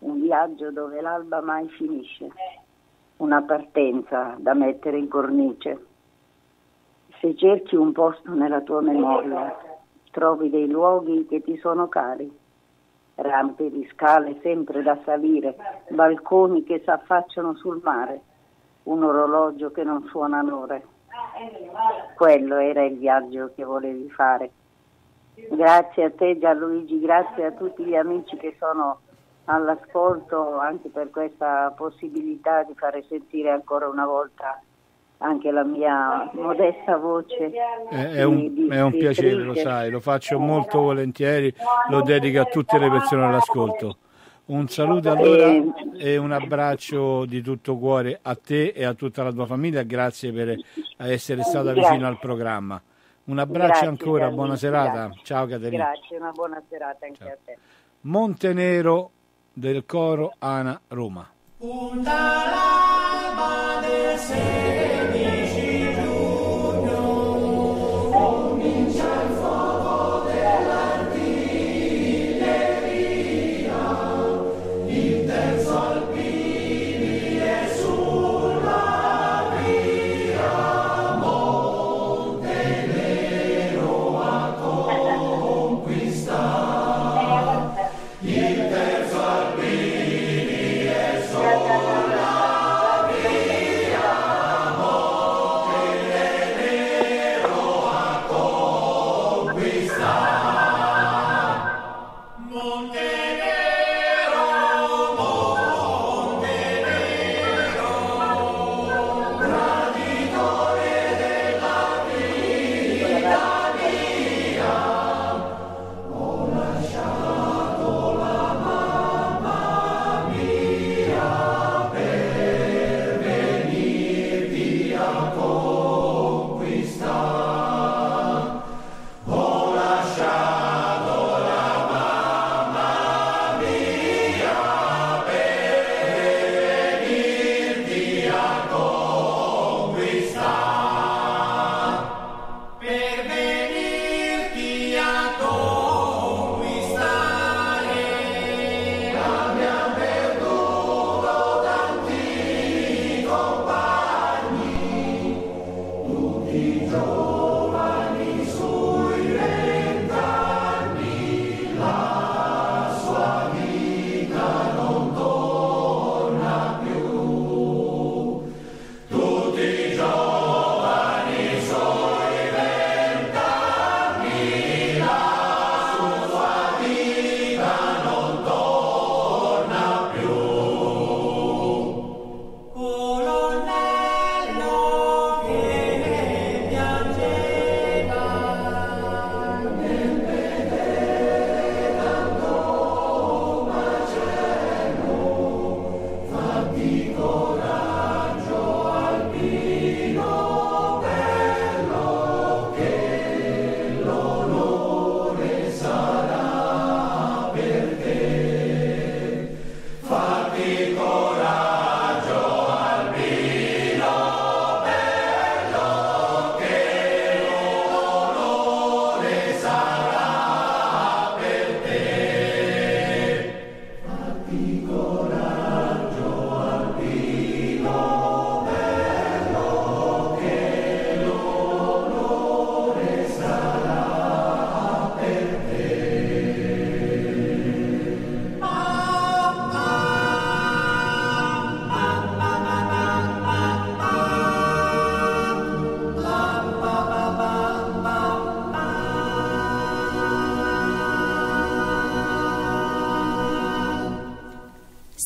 Un viaggio dove l'alba mai finisce, una partenza da mettere in cornice. Se cerchi un posto nella tua memoria, trovi dei luoghi che ti sono cari rampe di scale sempre da salire, balconi che si affacciano sul mare, un orologio che non suona l'ore. Quello era il viaggio che volevi fare. Grazie a te Gianluigi, grazie a tutti gli amici che sono all'ascolto anche per questa possibilità di fare sentire ancora una volta anche la mia modesta voce. È, un, è un, piacere, lo sai, lo faccio molto volentieri, lo dedico a tutte le persone all'ascolto. Un saluto allora e un abbraccio di tutto cuore a te e a tutta la tua famiglia, grazie per essere stata vicino al programma. Un abbraccio grazie, ancora, buona serata. Grazie. Ciao Caterina. Grazie, una buona serata anche Ciao. a te. Montenero del coro Ana Roma. Punta l'alba del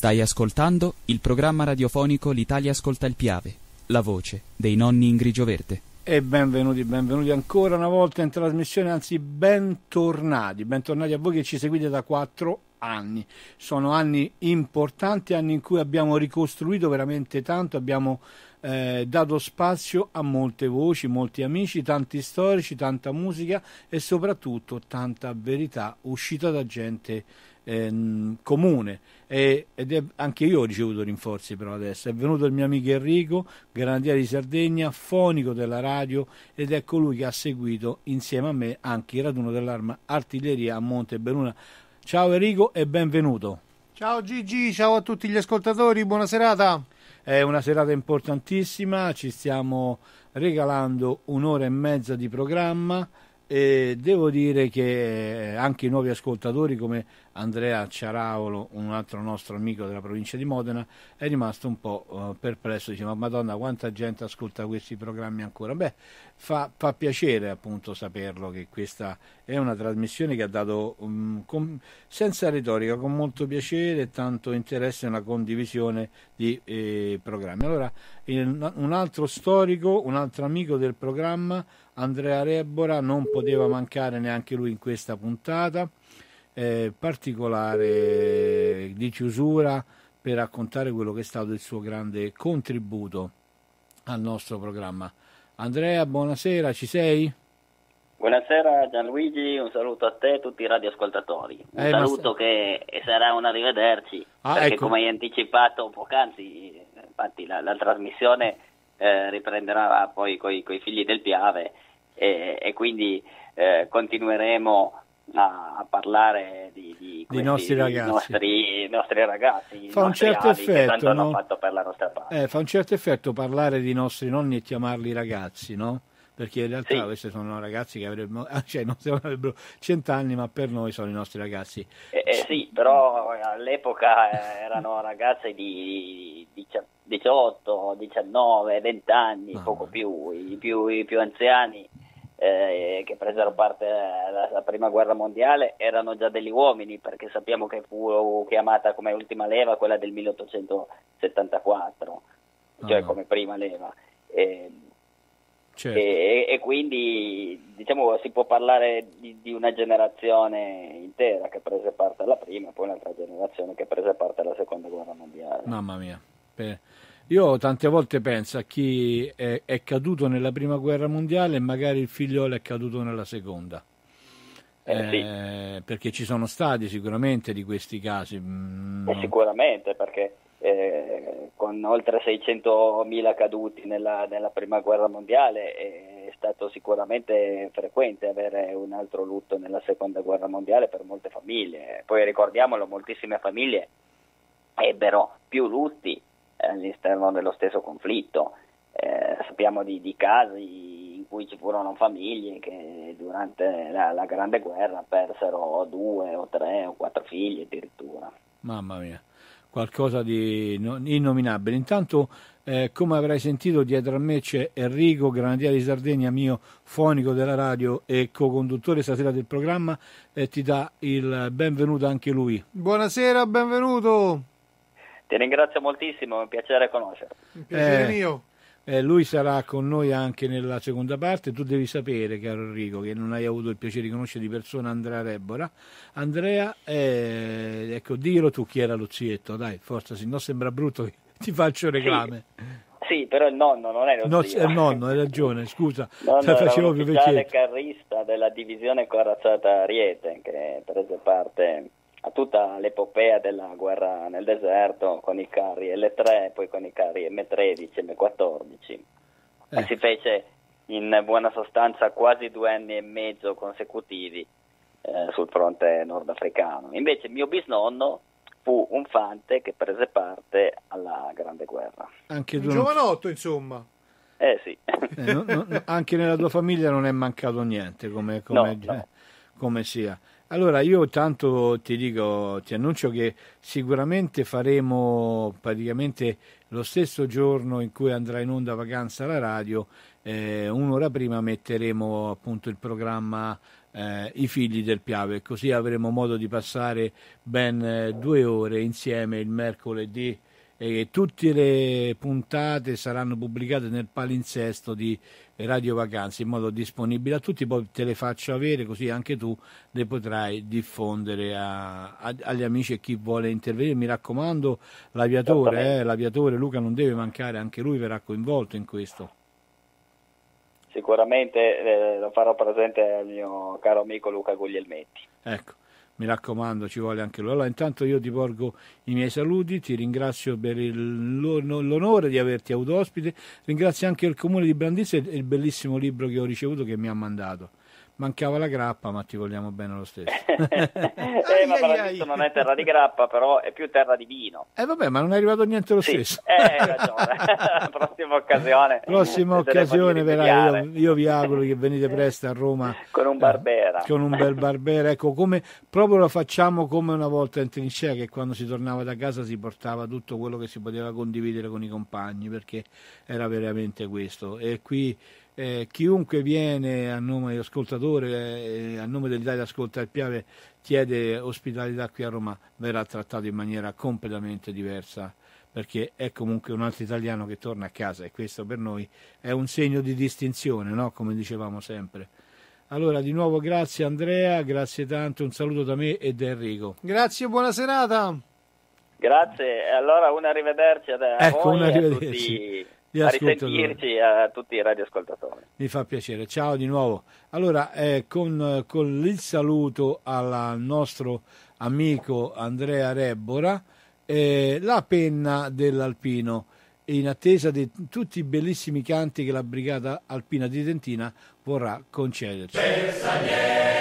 Stai ascoltando il programma radiofonico L'Italia ascolta il Piave, la voce dei nonni in grigio verde. E benvenuti, benvenuti ancora una volta in trasmissione, anzi bentornati, bentornati a voi che ci seguite da quattro anni. Sono anni importanti, anni in cui abbiamo ricostruito veramente tanto, abbiamo eh, dato spazio a molte voci, molti amici, tanti storici, tanta musica e soprattutto tanta verità uscita da gente eh, comune. E, ed è, anche io ho ricevuto rinforzi però adesso. È venuto il mio amico Enrico grandiere di Sardegna fonico della radio ed è colui che ha seguito insieme a me anche il raduno dell'arma artiglieria a Monte Beluna. Ciao Enrico e benvenuto. Ciao Gigi ciao a tutti gli ascoltatori buona serata. È una serata importantissima ci stiamo regalando un'ora e mezza di programma e devo dire che anche i nuovi ascoltatori come Andrea Ciaraolo, un altro nostro amico della provincia di Modena, è rimasto un po' uh, perplesso, dice ma madonna quanta gente ascolta questi programmi ancora. Beh, fa, fa, piacere appunto saperlo che questa è una trasmissione che ha dato um, con, senza retorica, con molto piacere e tanto interesse una condivisione di eh, programmi. Allora, il, un altro storico, un altro amico del programma, Andrea Rebora, non poteva mancare neanche lui in questa puntata eh, particolare di chiusura per raccontare quello che è stato il suo grande contributo al nostro programma. Andrea, buonasera, ci sei? Buonasera Gianluigi, un saluto a te e a tutti i radioascoltatori. Un eh, saluto ma... che sarà un arrivederci, ah, perché ecco. come hai anticipato poc'anzi, infatti la, la trasmissione eh, riprenderà poi con i figli del Piave e, e quindi eh, continueremo a, a parlare di, di, questi, nostri ragazzi. Nostri, nostri ragazzi fa un certo effetto no? eh, fa un certo effetto parlare di nostri nonni e chiamarli ragazzi no? perché in realtà sì. questi sono ragazzi che avrebbero, [LAUGHS] cioè non avrebbero cent'anni, ma per noi sono i nostri ragazzi. Eh, eh, sì, però all'epoca erano ragazze di 18, 19, 20 anni, no, poco più. I, più. I più anziani eh, che presero parte alla prima guerra mondiale erano già degli uomini perché sappiamo che fu chiamata come ultima leva quella del 1874 cioè ah. come prima leva e, certo. e, e, quindi diciamo si può parlare di, di, una generazione intera che prese parte alla prima e poi un'altra generazione che prese parte alla seconda guerra mondiale mamma mia per io tante volte penso a chi è, è, caduto nella prima guerra mondiale e magari il figliolo è caduto nella seconda. Eh, eh, sì. Perché ci sono stati sicuramente di questi casi. Mm. Eh, sicuramente, perché eh, con oltre 600.000 caduti nella, nella, prima guerra mondiale è stato sicuramente frequente avere un altro lutto nella seconda guerra mondiale per molte famiglie. Poi ricordiamolo, moltissime famiglie ebbero più lutti all'interno dello stesso conflitto. Eh, sappiamo di, di, casi in cui ci furono famiglie che durante la, la, Grande Guerra persero due o tre o quattro figli addirittura. Mamma mia, qualcosa di innominabile. Intanto, eh, come avrai sentito, dietro a me c'è Enrico, granadiere di Sardegna, mio fonico della radio e co-conduttore stasera del programma, e ti dà il benvenuto anche lui. Buonasera, benvenuto. Ti ringrazio moltissimo, è un piacere conoscerti. Un piacere eh, mio. Eh, lui sarà con noi anche nella seconda parte. Tu devi sapere, caro Enrico, che non hai avuto il piacere di conoscere di persona Andrea Rebora. Andrea, eh, ecco, dillo tu chi era lo zietto, dai, forza, se no sembra brutto che [LAUGHS] ti faccio reclame. Sì. sì però il nonno non è lo no, zio. il nonno, hai ragione, scusa. [LAUGHS] Nonno la facevo più vecchietto. carrista della divisione corazzata Ariete, che prese parte a tutta l'epopea della guerra nel deserto con i carri L3 e poi con i carri M13 e M14 eh. si fece in buona sostanza quasi due anni e mezzo consecutivi eh, sul fronte nordafricano. Invece mio bisnonno fu un fante che prese parte alla grande guerra. Anche un giovanotto insomma. Eh sì. Eh, no, no, anche nella tua famiglia non è mancato niente come, come, no, come sia allora io tanto ti dico, ti annuncio che sicuramente faremo praticamente lo stesso giorno in cui andrà in onda vacanza la radio, eh, un'ora prima metteremo appunto il programma eh, I figli del Piave, così avremo modo di passare ben eh, due ore insieme il mercoledì e tutte le puntate saranno pubblicate nel palinsesto di Radio Vacanze in modo disponibile a tutti, poi te le faccio avere così anche tu le potrai diffondere a, a, agli amici e chi vuole intervenire. Mi raccomando, l'aviatore, eh, l'aviatore Luca non deve mancare, anche lui verrà coinvolto in questo. Sicuramente eh, lo farò presente al mio caro amico Luca Guglielmetti. Ecco. Mi raccomando, ci vuole anche lui. Allora, intanto io ti porgo i miei saluti, ti ringrazio per il, l'onore di averti avuto ospite, ringrazio anche il comune di Brandizzo e il bellissimo libro che ho ricevuto che mi ha mandato. Mancava la grappa, ma ti vogliamo bene lo stesso. [LAUGHS] eh, ma Paradiso non è terra di grappa, però è più terra di vino. Eh vabbè, ma non è arrivato niente lo sì. stesso. Eh, hai ragione. [LAUGHS] [LAUGHS] Prossima occasione. Prossima occasione, verrà. Io, io, vi auguro che venite presto a Roma. Con un Barbera. Eh, con un bel Barbera. Ecco, come proprio lo facciamo come una volta in trincea, che quando si tornava da casa si portava tutto quello che si poteva condividere con i compagni, perché era veramente questo. E qui eh, chiunque viene a nome dell'ascoltatore, eh, a nome dell'Italia Ascolta il Piave, chiede ospitalità qui a Roma, verrà trattato in maniera completamente diversa perché è comunque un altro italiano che torna a casa e questo per noi è un segno di distinzione, no? come dicevamo sempre. Allora di nuovo grazie Andrea, grazie tanto, un saluto da me e da Enrico. Grazie, buona serata. Grazie, allora un arrivederci a ecco, voi un arrivederci. a tutti a risentirci a tutti i radioascoltatori. Mi fa piacere, ciao di nuovo. Allora, eh, con, con, il saluto al nostro amico Andrea Rebbora, eh, la penna dell'Alpino, in attesa di tutti i bellissimi canti che la Brigata Alpina di Tentina vorrà concederci. Ma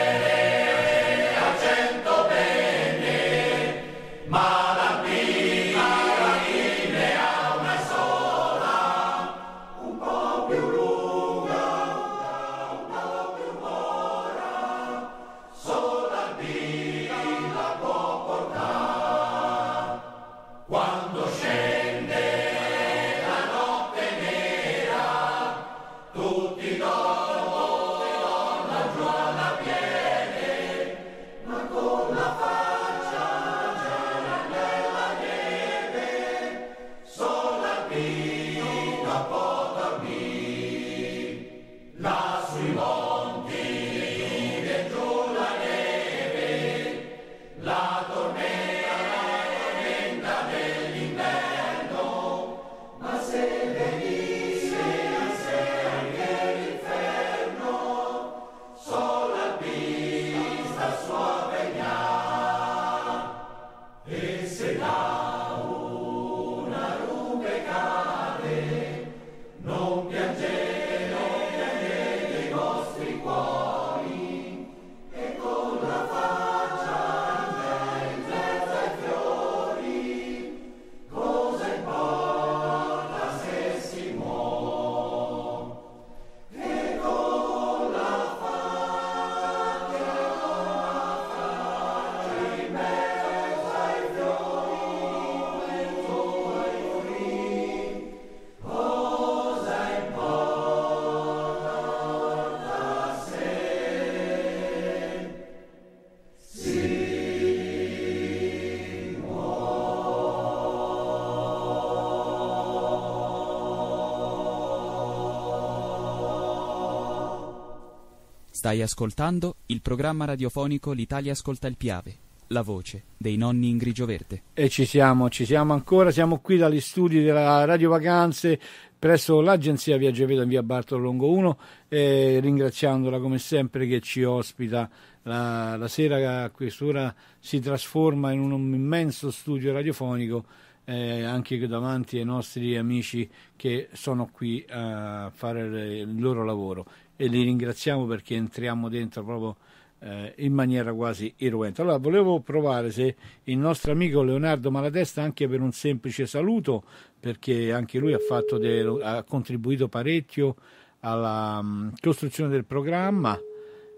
Stai ascoltando il programma radiofonico L'Italia ascolta il Piave, la voce dei nonni in grigio verde. E ci siamo, ci siamo ancora, siamo qui dagli studi della Radio Vacanze presso l'agenzia Viaggio Vedo in via Bartolo Longo 1 eh, ringraziandola come sempre che ci ospita la, la sera a quest'ora si trasforma in un immenso studio radiofonico eh, anche davanti ai nostri amici che sono qui a fare il loro lavoro e li ringraziamo perché entriamo dentro proprio eh, in maniera quasi irruente. Allora, volevo provare se il nostro amico Leonardo Malatesta, anche per un semplice saluto, perché anche lui ha, de- ha contribuito parecchio alla um, costruzione del programma.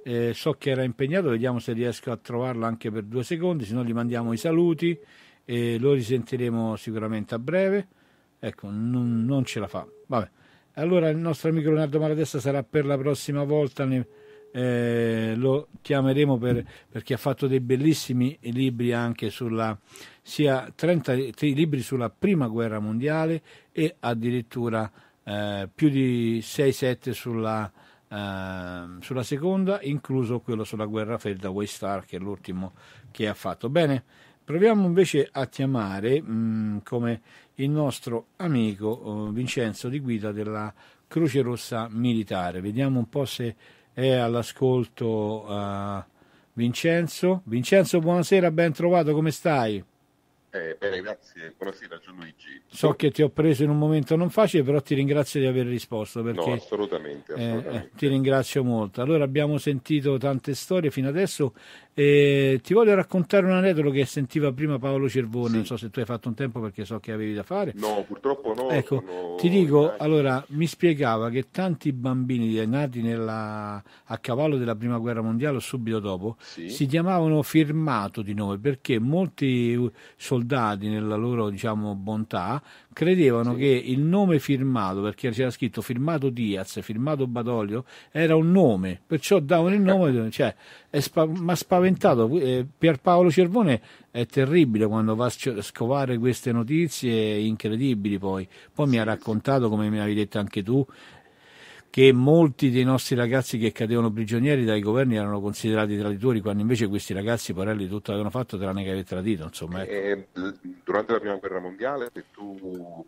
Eh, so che era impegnato, vediamo se riesco a trovarlo anche per due secondi, se no gli mandiamo i saluti e lo risentiremo sicuramente a breve. Ecco, non, non ce la fa. Vabbè. Allora il nostro amico Leonardo Malatesta sarà per la prossima volta, ne, eh, lo chiameremo per, perché ha fatto dei bellissimi libri anche sulla, sia 30 libri sulla prima guerra mondiale e addirittura eh, più di 6-7 sulla, eh, sulla seconda, incluso quello sulla guerra fredda, Waystar, che è l'ultimo che ha fatto. Bene, proviamo invece a chiamare mh, mm, come il nostro amico eh, Vincenzo di guida della Croce Rossa Militare. Vediamo un po' se è all'ascolto uh, Vincenzo. Vincenzo, buonasera, ben trovato, come stai? Eh, bene, grazie. Buonasera Gianluigi. So che ti ho preso in un momento non facile, però ti ringrazio di aver risposto. Perché, no, assolutamente. assolutamente. Eh, ti ringrazio molto. Allora, abbiamo sentito tante storie fino adesso. E ti voglio raccontare un aneddoto che sentiva prima Paolo Cervone. Sì. Non so se tu hai fatto un tempo perché so che avevi da fare. No, purtroppo no. Ecco, ti dico, allora, mi spiegava che tanti bambini nati nella, a cavallo della prima guerra mondiale o subito dopo sì. si chiamavano firmato di nome perché molti soldati, nella loro diciamo, bontà, credevano Sì. che il nome firmato, perché c'era scritto firmato Diaz, firmato Badoglio, era un nome, perciò davano il nome, cioè, mi ha spaventato. Eh, Pierpaolo Cervone è terribile quando va a scovare queste notizie incredibili poi. Poi mi ha raccontato, come mi avevi detto anche tu, che molti dei nostri ragazzi che cadevano prigionieri dai governi erano considerati traditori, quando invece questi ragazzi, porelli, tutto avevano fatto tranne che aver tradito, insomma. ecco. Eh, durante la prima guerra mondiale, se tu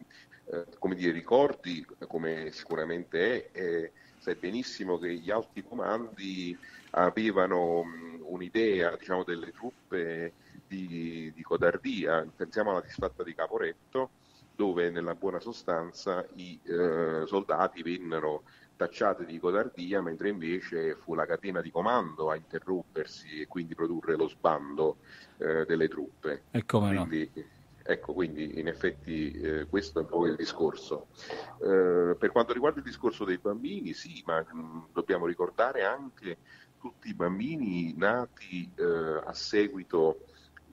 eh, come dire, ricordi, come sicuramente è, eh, sai benissimo che gli alti comandi avevano mh, un'idea diciamo, delle truppe di, di codardia. Pensiamo alla disfatta di Caporetto, dove nella buona sostanza i eh, soldati vennero tacciati di codardia, mentre invece fu la catena di comando a interrompersi e quindi produrre lo sbando eh, delle truppe. E come no? Quindi, ecco, quindi in effetti eh, questo è un po' il discorso. Eh, per quanto riguarda il discorso dei bambini, sì, ma mh, dobbiamo ricordare anche tutti i bambini nati eh, a seguito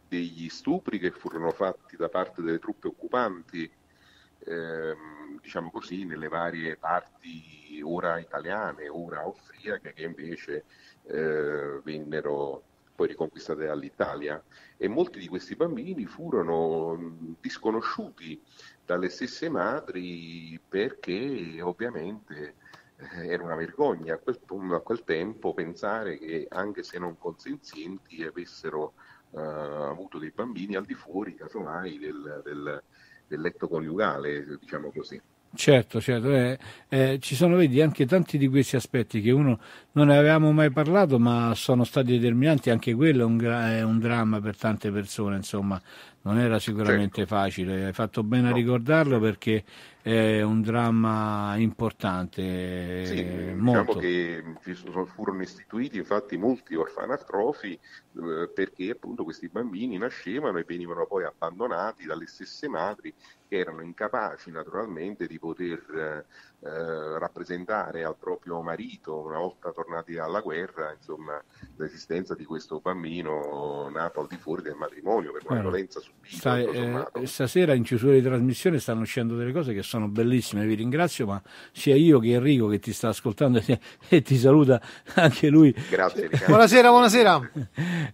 degli stupri che furono fatti da parte delle truppe occupanti, ehm, diciamo così, nelle varie parti ora italiane, ora austriache, che invece eh, vennero poi riconquistate dall'Italia. E molti di questi bambini furono mh, disconosciuti dalle stesse madri perché ovviamente eh, era una vergogna a quel, a quel tempo pensare che anche se non consenzienti avessero eh, avuto dei bambini al di fuori, casomai, del, del, del letto coniugale, diciamo così. Certo, certo, eh, eh, ci sono vedi anche tanti di questi aspetti che uno non ne avevamo mai parlato, ma sono stati determinanti, anche quello è un, è un dramma per tante persone, insomma, non era sicuramente Certo. facile, hai fatto bene a No, ricordarlo perché è un dramma importante, Sì, eh, diciamo che furono istituiti infatti molti orfanatrofi eh, perché appunto questi bambini nascevano e venivano poi abbandonati dalle stesse madri che erano incapaci naturalmente di poter eh, eh, rappresentare al proprio marito, una volta tornati dalla guerra, insomma, l'esistenza di questo bambino nato al di fuori del matrimonio per una Guarda, violenza subita. Sommato. eh, stasera in chiusura di trasmissione stanno uscendo delle cose che sono bellissime, vi ringrazio, ma sia io che Enrico che ti sta ascoltando [LAUGHS] e ti saluta anche lui. Grazie Riccardo. Buonasera, buonasera.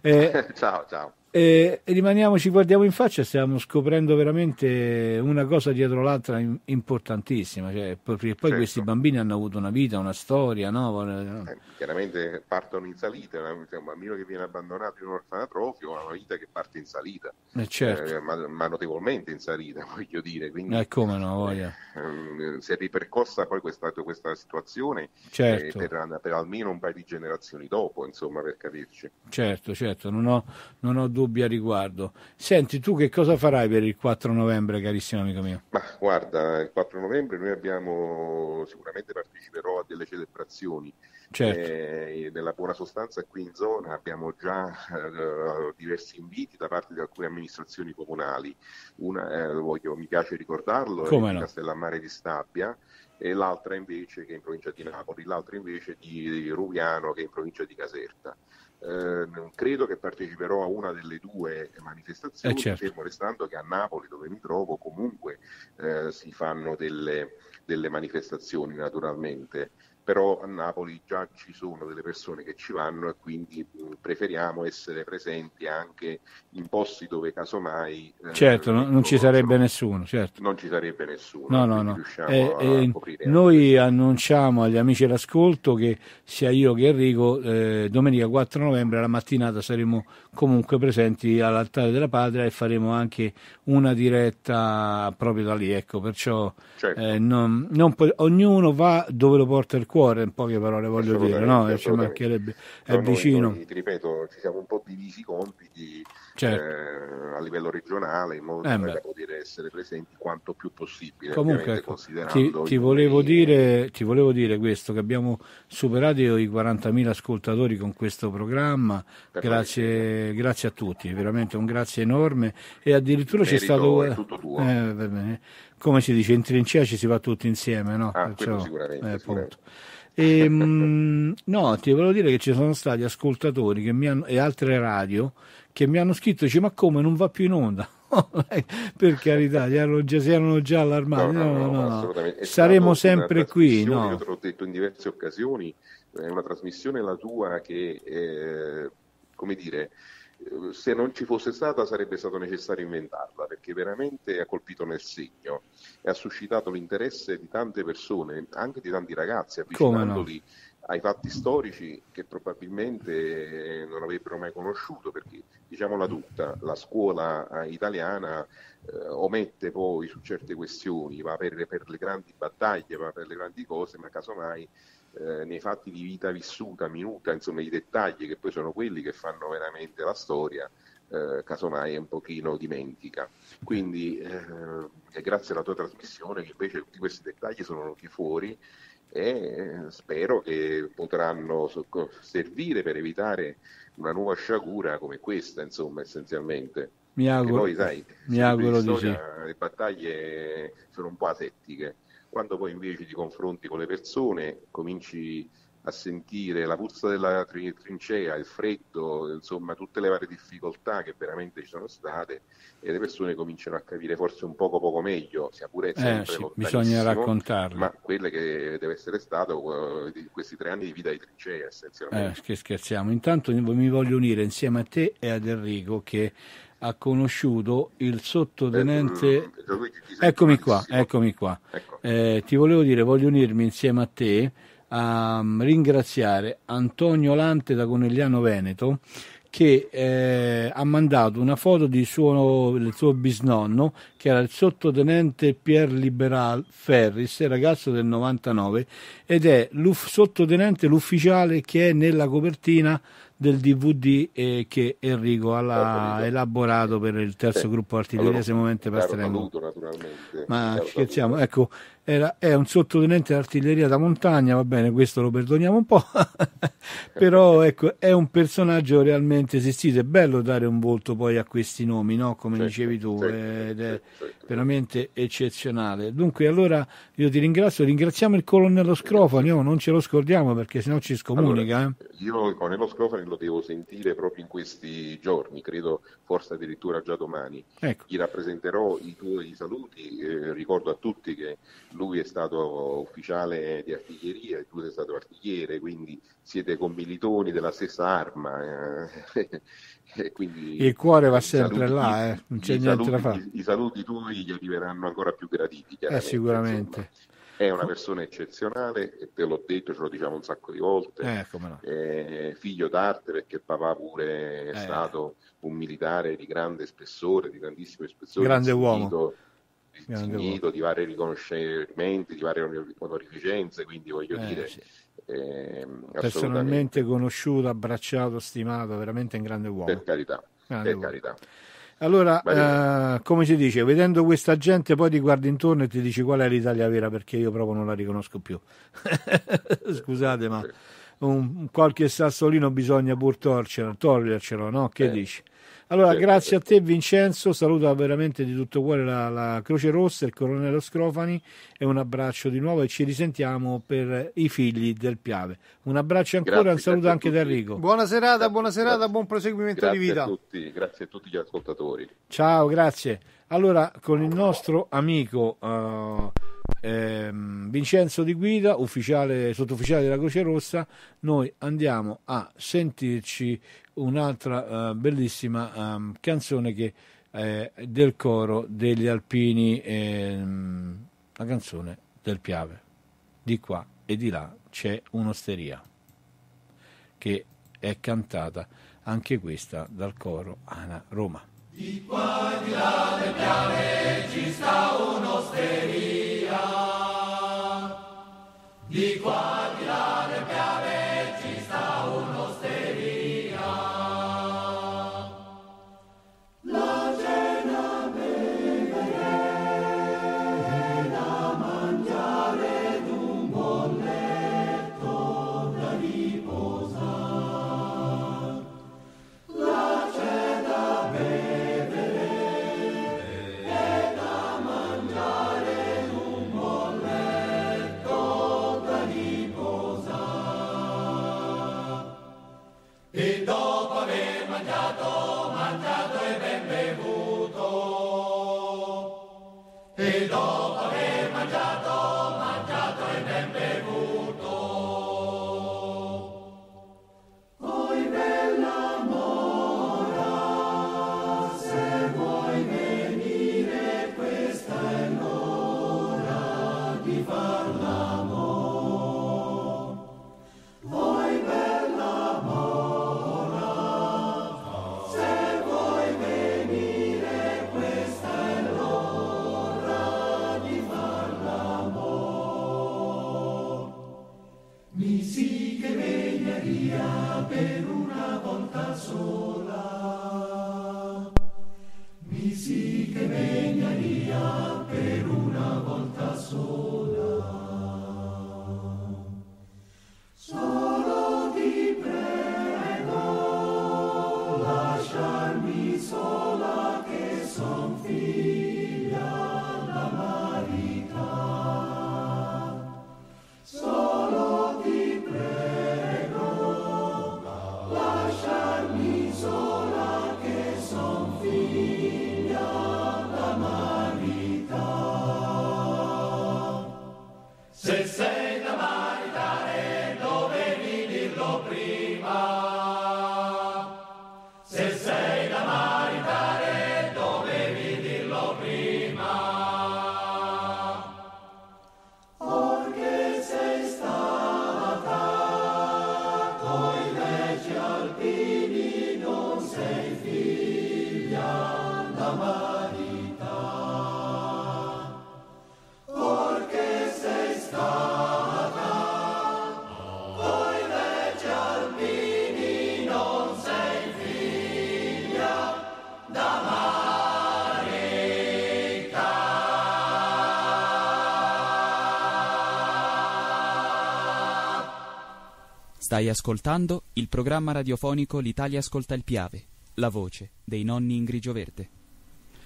[LAUGHS] Eh, ciao, ciao. E rimaniamo, ci guardiamo in faccia e stiamo scoprendo veramente una cosa dietro l'altra importantissima. Cioè, perché poi Certo. questi bambini hanno avuto una vita, una storia, no? Eh, chiaramente partono in salita? Cioè, un bambino che viene abbandonato in un orfanatrofio ha una vita che parte in salita, Eh, certo. eh, ma, ma notevolmente in salita, [LAUGHS] voglio dire. Quindi, Eh, come no, voglia. ehm, si è ripercossa poi questa, questa situazione Certo. eh, per, per almeno un paio di generazioni dopo, insomma, per capirci. Certo, certo, non ho, non ho dubbi a riguardo. Senti, tu che cosa farai per il 4 novembre, carissimo amico mio? Ma guarda, il 4 novembre noi abbiamo sicuramente parteciperò a delle celebrazioni. Certo. Eh, nella buona sostanza qui in zona abbiamo già eh, diversi inviti da parte di alcune amministrazioni comunali. Una, eh, voglio- mi piace ricordarlo, Come è di no? Castellammare di Stabia e l'altra invece che è in provincia di Napoli, l'altra invece di Ruviano che è in provincia di Caserta. Eh, credo che parteciperò a una delle due manifestazioni, Eh, certo. fermo restando che a Napoli, dove mi trovo, comunque eh, si fanno delle, delle manifestazioni naturalmente, però a Napoli già ci sono delle persone che ci vanno e quindi mh, preferiamo essere presenti anche in posti dove casomai eh, Certo, no- non ci sarebbe nessuno, certo. non ci sarebbe nessuno. No, no, quindi no. riusciamo Eh, eh, noi annunciamo agli amici all'ascolto che sia io che Enrico eh, domenica 4 novembre alla mattinata saremo comunque presenti all'altare della patria e faremo anche una diretta proprio da lì. Ecco, perciò Certo. eh, non- non po- ognuno va dove lo porta il cuore. in poche parole voglio dire, no? Ci mancherebbe, è vicino. noi, ti ripeto, ci siamo un po' divisi i compiti Certo. eh, a livello regionale in modo Eh, da poter essere presenti quanto più possibile. Comunque, ecco, ti, ti volevo dire, ti volevo dire questo, che abbiamo superato i 40.000 ascoltatori con questo programma, grazie, grazie a tutti, veramente un grazie enorme e addirittura c'è stato... è tutto tuo. eh, come si dice, in trincea ci si va tutti insieme, no? Ah, quello sicuramente, eh, sicuramente. E, mm, [LAUGHS] no, ti volevo dire che ci sono stati ascoltatori che mi hanno, e altre radio che mi hanno scritto, dice, ma come non va più in onda? [LAUGHS] per carità, gli erano già- si erano già allarmati. No, no, no, no. È Saremo sempre qui, no? Io te l'ho detto in diverse occasioni, è una trasmissione la tua che, eh, come dire, se non ci fosse stata sarebbe stato necessario inventarla perché veramente ha colpito nel segno e ha suscitato l'interesse di tante persone, anche di tanti ragazzi, Come no? Ai fatti storici che probabilmente eh, non avrebbero mai conosciuto perché diciamola tutta, la scuola eh, italiana eh, omette poi su certe questioni, va per, per le grandi battaglie, va per le grandi cose, ma casomai eh, nei fatti di vita vissuta, minuta, insomma i dettagli che poi sono quelli che fanno veramente la storia, eh, casomai è un pochino dimentica. Quindi eh, è grazie alla tua trasmissione che invece tutti questi dettagli sono venuti fuori e eh, spero che potranno servire per evitare una nuova sciagura come questa, insomma, essenzialmente. Mi auguro, poi, sai, mi auguro vedi di sì. storia, le battaglie sono un po' asettiche. Quando poi invece ti confronti con le persone, cominci a sentire la puzza della tri- trincea, il freddo, insomma, tutte le varie difficoltà che veramente ci sono state e le persone cominciano a capire forse un poco poco meglio, sia pure Eh, sempre sì, lontanissimo, bisogna raccontarlo. ma quelle che deve essere stato eh, questi tre anni di vita di trincea Eh, essenzialmente. che scherziamo. Intanto mi voglio unire insieme a te e ad Enrico che ha conosciuto il sottotenente. Eh, sento Eccomi qua, eccomi qua. Ecco. Eh, ti volevo dire, voglio unirmi insieme a te a mm, ringraziare Antonio Lante da Conegliano Veneto che eh, ha mandato una foto di suo, del suo bisnonno che era il sottotenente Pier Liberal Ferris, ragazzo del 99 ed è l'uff- sottotenente, l'ufficiale che è nella copertina del DVD eh, che Enrico ha elaborato per il terzo Sì. gruppo artiglieria Allora, saluto, naturalmente. Ma scherziamo, ecco, era- è un sottotenente d'artiglieria da montagna, va bene, questo lo perdoniamo un po', [LAUGHS] però ecco, è un personaggio realmente esistito, è bello dare un volto poi a questi nomi, no? come Sì, dicevi tu, sì, ed è sì, sì. veramente eccezionale. Dunque allora io ti ringrazio, ringraziamo il colonnello Scrofani, oh, non ce lo scordiamo perché sennò ci scomunica. Allora, eh. Io con Nello Scrofani lo devo sentire proprio in questi giorni, credo forse addirittura già domani. Ecco. Gli rappresenterò i tuoi saluti, eh, ricordo a tutti che lui è stato ufficiale di artiglieria e tu sei stato artigliere, quindi siete commilitoni della stessa arma. eh, [LAUGHS] e quindi Il cuore va sempre saluti- là, eh, non c'è niente da saluti- fare. I, i saluti tuoi gli arriveranno ancora più graditi, Eh, sicuramente. insomma. È una persona eccezionale, e te l'ho detto, ce lo diciamo un sacco di volte. Eh, come no. È figlio d'arte perché papà pure è Eh. stato un militare di grande spessore, di grandissimo spessore, Grande uomo. Insignito di vari riconoscimenti, di varie onor- onorificenze, quindi voglio Eh, dire, sì. ehm, Personalmente conosciuto, abbracciato, stimato, veramente un grande uomo. per carità, Grande per uomo. carità. Allora, eh, come si dice, vedendo questa gente poi ti guardi intorno e ti dici qual è l'Italia vera perché io proprio non la riconosco più. [LAUGHS] Scusate, ma un, qualche sassolino bisogna pur torcerlo, togliercelo, no? Che Eh. dici? Allora, Certo, grazie a te Vincenzo, saluta veramente di tutto cuore la, la Croce Rossa, il colonnello Scrofani e un abbraccio di nuovo e ci risentiamo per i figli del Piave. Un abbraccio ancora, Grazie, un saluto grazie anche da. Enrico. Buona serata, Grazie, buona serata, grazie. buon proseguimento di Grazie vita. a tutti, grazie a tutti gli ascoltatori. Ciao, grazie. Allora, con il nostro amico eh, Vincenzo Di Guida, ufficiale, sottufficiale della Croce Rossa, noi andiamo a sentirci un'altra eh, bellissima ehm, canzone che del coro degli Alpini, ehm, la canzone del Piave. Di qua e di là c'è un'osteria che è cantata anche questa dal coro Ana Roma. Di qua e di là del piave ci sta un'osteria di qua di là le piave. Stai ascoltando il programma radiofonico L'Italia ascolta il Piave, la voce dei nonni in grigio verde.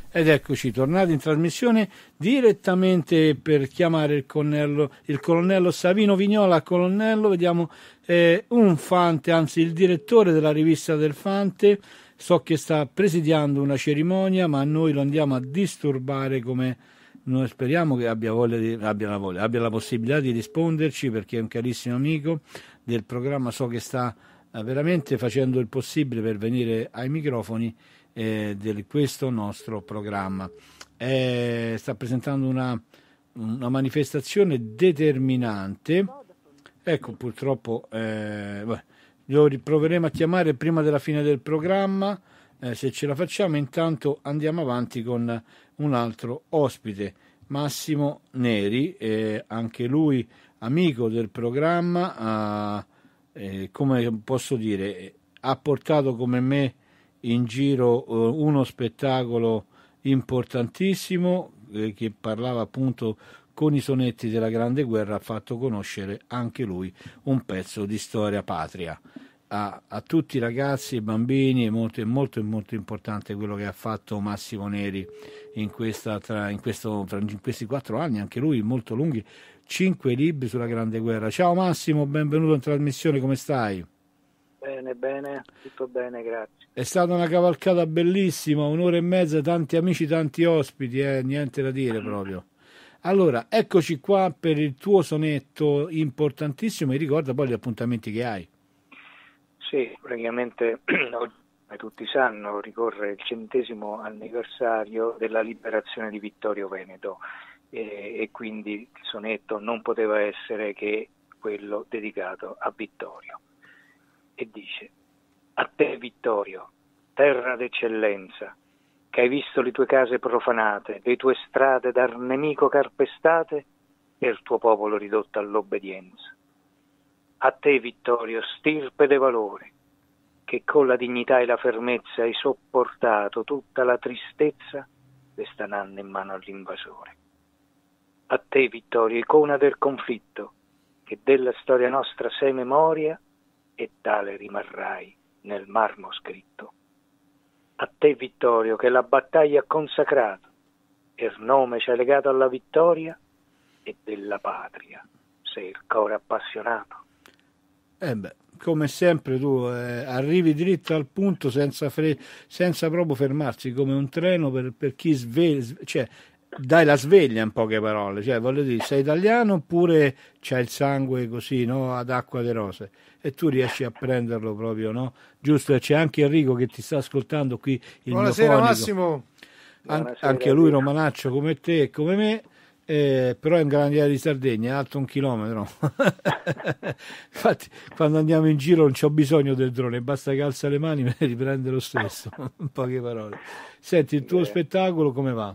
Ed eccoci tornati in trasmissione direttamente per chiamare il colonnello, il colonnello Savino Vignola. Colonnello, vediamo eh, un Fante, anzi il direttore della rivista del Fante. So che sta presidiando una cerimonia, ma noi lo andiamo a disturbare come noi speriamo che abbia, voglia di, abbia, la voglia, abbia la possibilità di risponderci perché è un carissimo amico del programma. So che sta eh, veramente facendo il possibile per venire ai microfoni eh, di questo nostro programma. Eh, sta presentando una, una, manifestazione determinante. Ecco, purtroppo eh, lo riproveremo a chiamare prima della fine del programma. Eh, se ce la facciamo, intanto andiamo avanti con un altro ospite, Massimo Neri, eh, anche lui amico del programma. Eh, come posso dire, ha portato come me in giro uh, uno spettacolo importantissimo eh, che parlava appunto con i sonetti della Grande Guerra, ha fatto conoscere anche lui un pezzo di storia patria. A, a tutti i ragazzi e bambini è molto, molto, molto importante quello che ha fatto Massimo Neri in, questa, tra, in, questo, tra, in questi quattro anni, anche lui molto lunghi, cinque libri sulla Grande Guerra. Ciao Massimo, benvenuto in trasmissione, come stai? Bene, bene, tutto bene, grazie. È stata una cavalcata bellissima, un'ora e mezza, tanti amici, tanti ospiti, eh, niente da dire proprio. Allora, eccoci qua per il tuo sonetto importantissimo e ricorda poi gli appuntamenti che hai. Sì, praticamente [CLEARS THROAT] come tutti sanno ricorre il centesimo anniversario della liberazione di Vittorio Veneto e, e quindi il sonetto non poteva essere che quello dedicato a Vittorio. E dice, a te Vittorio, terra d'eccellenza, che hai visto le tue case profanate, le tue strade dal nemico carpestate e il tuo popolo ridotto all'obbedienza. A te, Vittorio, stirpe de valore, che con la dignità e la fermezza hai sopportato tutta la tristezza restanno in mano all'invasore. A te, Vittorio, icona del conflitto, che della storia nostra sei memoria e tale rimarrai nel marmo scritto. A te, Vittorio, che la battaglia ha consacrato, e il nome ci hai legato alla vittoria e della patria sei il cuore appassionato. Eh beh, come sempre tu eh, arrivi dritto al punto senza, senza proprio fermarsi come un treno per, per chi sveglia, cioè dai la sveglia in poche parole, cioè voglio dire, sei italiano oppure c'hai il sangue così, no, ad acqua di rose e tu riesci a prenderlo proprio, no? Giusto, c'è anche Enrico che ti sta ascoltando qui il Buonasera mio Massimo. An- anche lui romanaccio come te e come me, eh, però è in Grandiera di Sardegna, è alto un chilometro. [LAUGHS] Infatti, quando andiamo in giro non c'ho bisogno del drone, basta che alza le mani e me riprende lo stesso. [LAUGHS] in poche parole. Senti, il tuo Beh. spettacolo come va?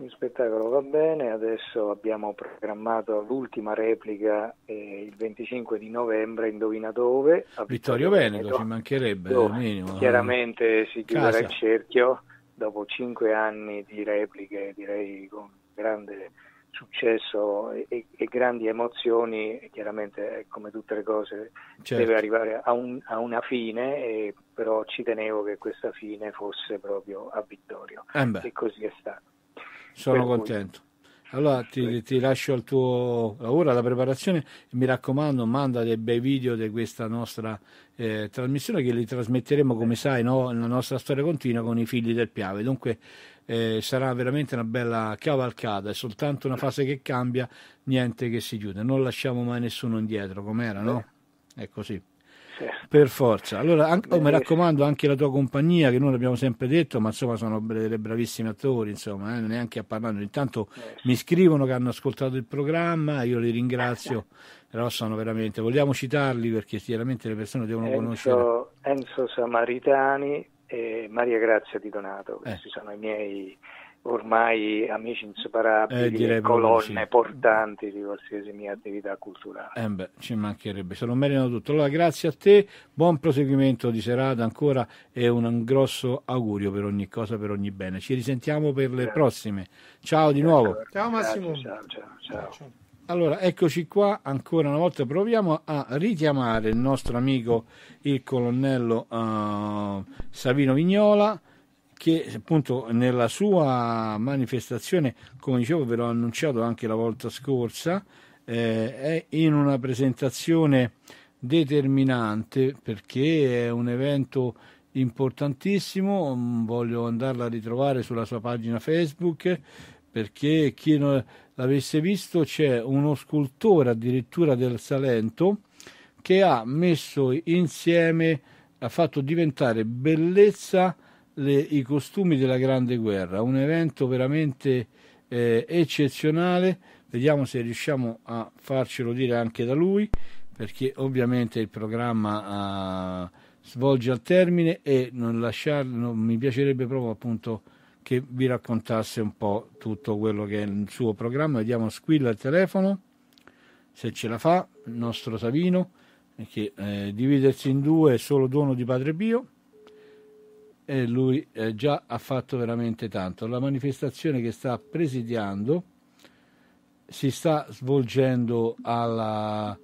Il spettacolo va bene, adesso abbiamo programmato l'ultima replica eh, il 25 di novembre, indovina dove? A Vittorio Veneto, ci mancherebbe, dove minimo. Chiaramente si chiuderà Casa. il cerchio dopo cinque anni di repliche, direi con grande successo e, e- grandi emozioni, chiaramente eh, come tutte le cose Certo. deve arrivare a, un- a una fine, e però ci tenevo che questa fine fosse proprio a Vittorio Eh e così è stato. Sono contento. Allora ti, ti lascio al tuo lavoro, alla preparazione. Mi raccomando, manda dei bei video di questa nostra eh, trasmissione che li trasmetteremo, come sai, no? nella nostra storia continua con i figli del Piave. Dunque eh, sarà veramente una bella cavalcata, è soltanto una fase che cambia, niente che si chiude. Non lasciamo mai nessuno indietro, com'era, no? È così. Per forza. Allora, anche- oh, mi raccomando anche la tua compagnia, che noi l'abbiamo sempre detto, ma insomma sono delle bravissimi attori, insomma, eh, neanche a parlare. Intanto mi scrivono che hanno ascoltato il programma, io li ringrazio, [LAUGHS] però sono veramente, vogliamo citarli perché chiaramente le persone devono conoscere. Enzo, Enzo Samaritani e Maria Grazia Di Donato, Eh. questi sono i miei ormai amici inseparabili, Eh, e colonne sì. portanti di qualsiasi mia attività culturale. Eh beh, ci mancherebbe, se lo meritano tutto. Allora, grazie a te, buon proseguimento di serata ancora e un, un grosso augurio per ogni cosa, per ogni bene. Ci risentiamo per le prossime. Ciao di nuovo. Ciao Massimo. Ciao, ciao, ciao. Allora, eccoci qua, ancora una volta proviamo a richiamare il nostro amico il colonnello eh, Savino Vignola che appunto nella sua manifestazione, come dicevo, ve l'ho annunciato anche la volta scorsa, eh, è in una presentazione determinante perché è un evento importantissimo, voglio andarla a ritrovare sulla sua pagina Facebook perché chi non l'avesse visto c'è uno scultore addirittura del Salento che ha messo insieme, ha fatto diventare bellezza le- i costumi della Grande Guerra, un evento veramente eh, eccezionale, vediamo se riusciamo a farcelo dire anche da lui, perché ovviamente il programma ah, svolge al termine e non lasciarlo, non- mi piacerebbe proprio appunto che vi raccontasse un po' tutto quello che è il suo programma. Vediamo, squilla il telefono, se ce la fa, il nostro Savino, che eh, dividersi in due è solo dono di Padre Pio e lui eh, già ha fatto veramente tanto. La manifestazione che sta presidiando si sta svolgendo alla,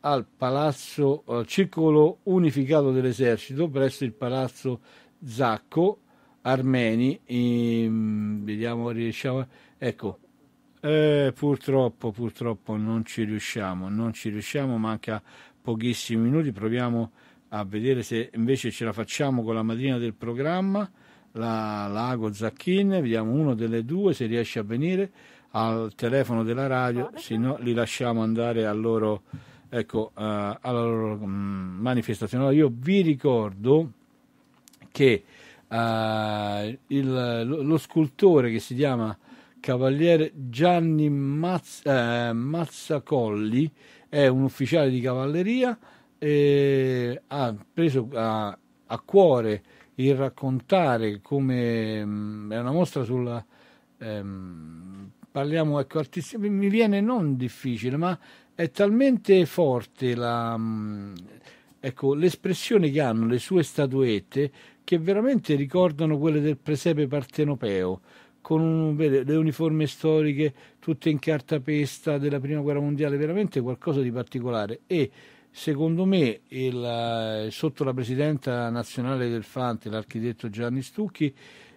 al Palazzo al Circolo Unificato dell'Esercito presso il Palazzo Zacco Armeni. in- vediamo, riusciamo. Ecco, eh, purtroppo, purtroppo non ci riusciamo, non ci riusciamo, manca pochissimi minuti. Proviamo a vedere se invece ce la facciamo con la madrina del programma, la Lago Zacchin. Vediamo uno delle due se riesce a venire al telefono della radio, se no li lasciamo andare al loro, ecco, eh, alla loro mm, manifestazione. Allora, io vi ricordo che eh, il- lo, lo scultore che si chiama Cavaliere Gianni Mazz- eh, Mazzacolli è un ufficiale di cavalleria e ha preso a, a cuore il raccontare come mm, è una mostra sulla ehm, parliamo ecco artisti- mi- viene non difficile ma è talmente forte la mm, ecco l'espressione che hanno le sue statuette che veramente ricordano quelle del presepe partenopeo con un- vede, le uniformi storiche tutte in cartapesta della prima guerra mondiale veramente qualcosa di particolare. E secondo me il, eh, sotto la presidenta nazionale del Fante l'architetto Gianni Stucchi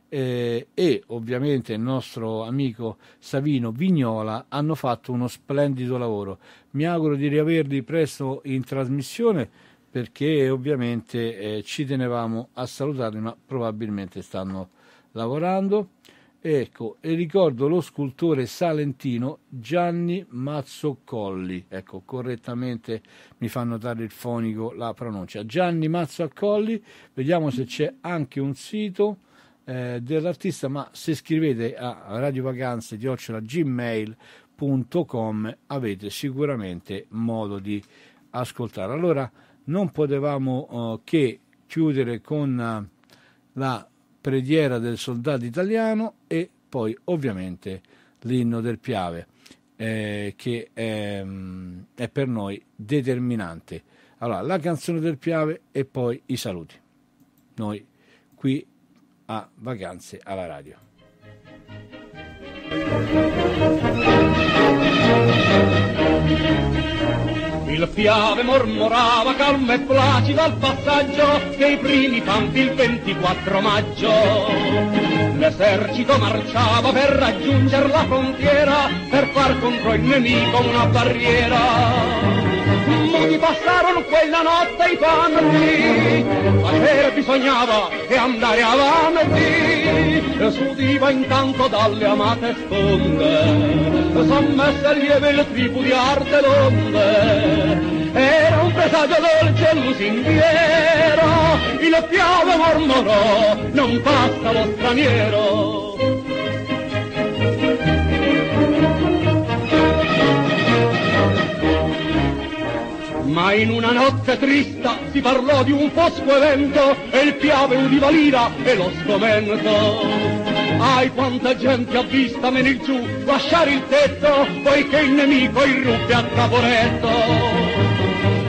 eh, e ovviamente il nostro amico Savino Vignola hanno fatto uno splendido lavoro. Mi auguro di riaverli presto in trasmissione perché ovviamente eh, ci tenevamo a salutarli, ma probabilmente stanno lavorando. Ecco, e ricordo lo scultore salentino Gianni Mazzocolli. Ecco, correttamente mi fa notare il fonico la pronuncia. Gianni Mazzocolli, vediamo se c'è anche un sito eh, dell'artista, ma se scrivete a radiovacanze gmail.com avete sicuramente modo di ascoltare. Allora, non potevamo uh, che chiudere con uh, la preghiera del soldato italiano e poi ovviamente l'inno del Piave eh, che è, um, è per noi determinante. Allora, la canzone del Piave e poi i saluti. Noi qui a Vacanze alla radio. Il Piave mormorava calmo e placido al passaggio dei primi campi il 24 maggio. L'esercito marciava per raggiungere la frontiera, per far contro il nemico una barriera minuti passarono quella notte i panni, facere bisognava e andare avanti, s'udiva intanto dalle amate sponde, sommesse lieve il tribù di arte l'onde, era un presagio dolce e lusinghiero, il piave mormorò, non passa lo straniero. Ma in una notte trista si parlò di un fosco evento e il piave udiva l'ira e lo sgomento. Ai quanta gente ha vista venir giù, lasciare il tetto, poiché il nemico irruppe a caporetto.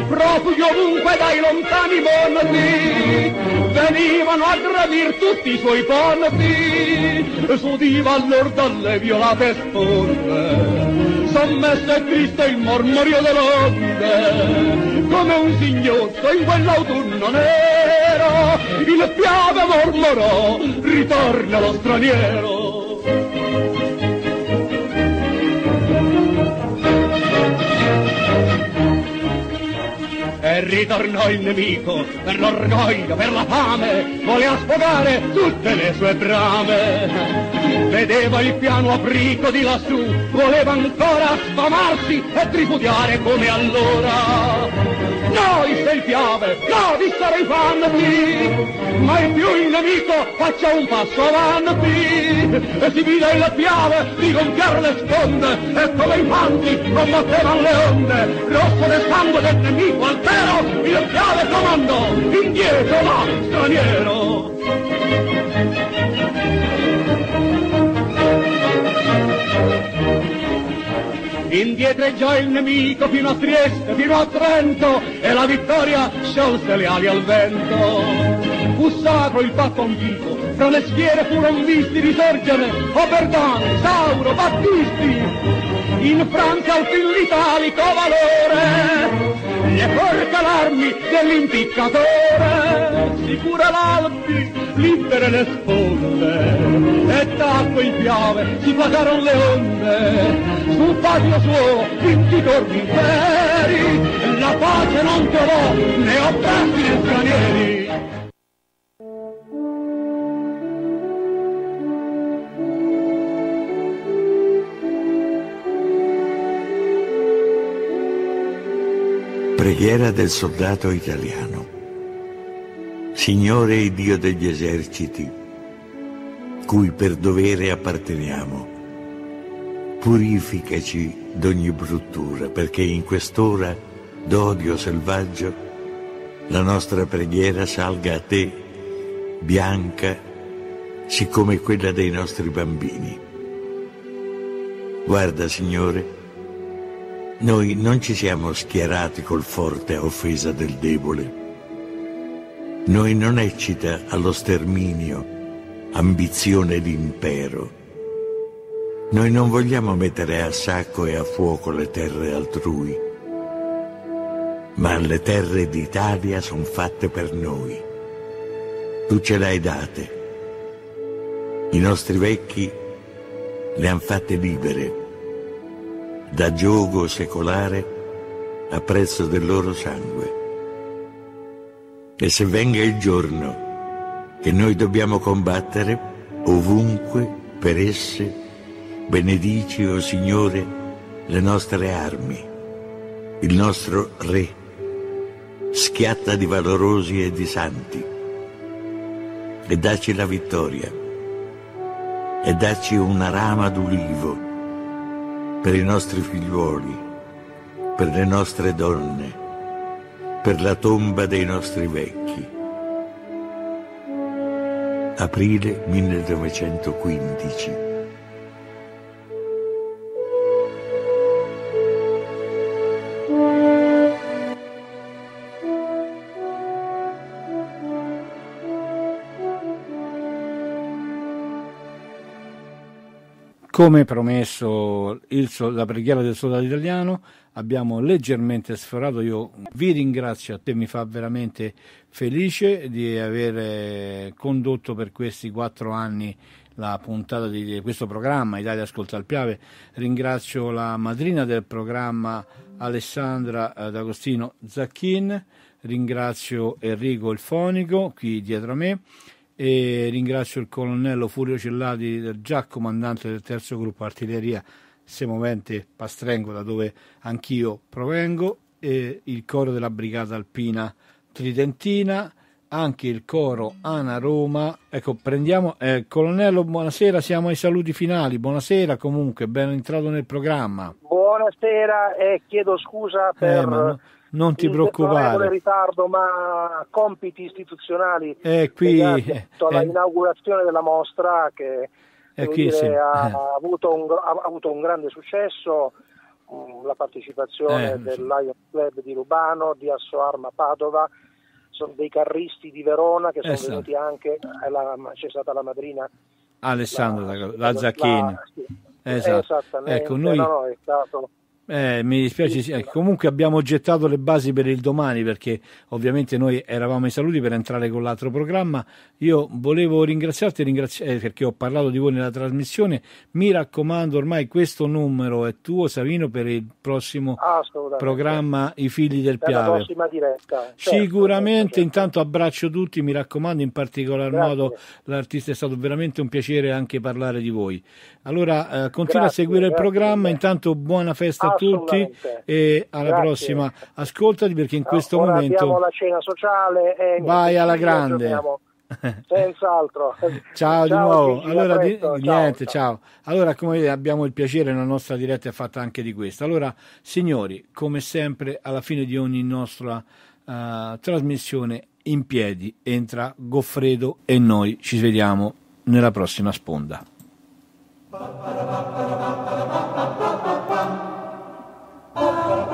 Profughi ovunque dai lontani mondi, venivano a gravir tutti i suoi ponti, s'udiva allora dalle violate sponde sommesso e triste il mormorio dell'onde, come un singhiozzo in quell'autunno nero, il piave mormorò, ritorna lo straniero. Ritornò il nemico per l'orgoglio, per la fame, voleva sfogare tutte le sue brame. Vedeva il piano aprico di lassù, voleva ancora sfamarsi e tripudiare come allora. Noi se il piave, no, di stare fanti, mai più il nemico faccia un passo avanti, e si vide il piave di gonfiare le sponde, e come i fanti combattevano le onde, rosso del sangue del nemico altero, il piave comandò, indietro va, straniero. indietreggiò il nemico fino a Trieste, fino a Trento e la vittoria sciolse le ali al vento. Fu sacro il fatto antico, fra le schiere furono visti risorgere Oberdan, Sauro, Battisti. In Francia al fin l'italico valore, le porca l'armi dell'impiccatore, sicura l'Alpi, libere le sponde, e tacque il piave, si placarono le onde, sul patio suo vincitori interi, la pace non trovò né oppressi né stranieri. Preghiera del soldato italiano. Signore Dio degli eserciti, cui per dovere apparteniamo, purificaci d'ogni bruttura, perché in quest'ora d'odio selvaggio la nostra preghiera salga a te, bianca, siccome quella dei nostri bambini. Guarda, Signore, noi non ci siamo schierati col forte a offesa del debole. Noi non eccita allo sterminio, ambizione d'impero. Noi non vogliamo mettere a sacco e a fuoco le terre altrui, ma le terre d'Italia sono fatte per noi. Tu ce le hai date. I nostri vecchi le han fatte libere, da giogo secolare a prezzo del loro sangue. E se venga il giorno che noi dobbiamo combattere, ovunque per esse, benedici, o oh Signore, le nostre armi, il nostro Re, schiatta di valorosi e di santi, e dacci la vittoria, e dacci una rama d'ulivo per i nostri figliuoli, per le nostre donne, per la tomba dei nostri vecchi. Aprile 1915 Come promesso il, la preghiera del soldato italiano, abbiamo leggermente sforato. Io vi ringrazio a te, mi fa veramente felice di aver condotto per questi quattro anni la puntata di questo programma Italia Ascolta al Piave. Ringrazio la madrina del programma Alessandra eh, D'Agostino Zacchin, ringrazio Enrico il Fonico qui dietro a me e ringrazio il colonnello Furio Cellati, già comandante del terzo gruppo artiglieria semovente Pastrengo, da dove anch'io provengo, e il coro della brigata alpina tridentina, anche il coro Ana Roma. Ecco, prendiamo, eh, colonnello, buonasera, siamo ai saluti finali. Buonasera comunque, ben entrato nel programma. Buonasera e chiedo scusa per... Eh, non ti preoccupare. Non ritardo, ma compiti istituzionali eh, qui, [LAUGHS] alla eh, della mostra che eh, qui, dire, sì. ha, eh. avuto un, ha, avuto un, grande successo, um, la partecipazione Eh, del sì. Lions Club di Lubano, di Assoarma Padova, sono dei carristi di Verona che sono Esatto. venuti anche, la- c'è stata la madrina Alessandro la- la, la Zacchini. Esatto. Esattamente, Ecco, noi- no, no, è stato Eh, mi dispiace, sì, eh, comunque abbiamo gettato le basi per il domani perché ovviamente noi eravamo ai saluti per entrare con l'altro programma. Io volevo ringraziarti ringrazi- eh, perché ho parlato di voi nella trasmissione. Mi raccomando, ormai questo numero è tuo, Savino, per il prossimo assolutamente programma I figli del per Piave. diretta. certo, Sicuramente, certo, certo. intanto abbraccio tutti, mi raccomando, in particolar Grazie. modo l'artista è stato veramente un piacere anche parlare di voi. Allora, eh, continua Grazie, a seguire il programma, intanto buona festa a tutti e alla Grazie. prossima. Ascoltati perché in questo Ora momento... abbiamo la cena sociale e Vai niente, alla grande. [LAUGHS] Senz'altro. Ciao di nuovo. Gigi, Allora, di- presto, ciao, niente, ciao. Allora, come vedete, abbiamo il piacere, la nostra diretta è fatta anche di questo. Allora, signori, come sempre, alla fine di ogni nostra eh, trasmissione in piedi entra Goffredo e noi ci vediamo nella prossima sponda. Fratelli,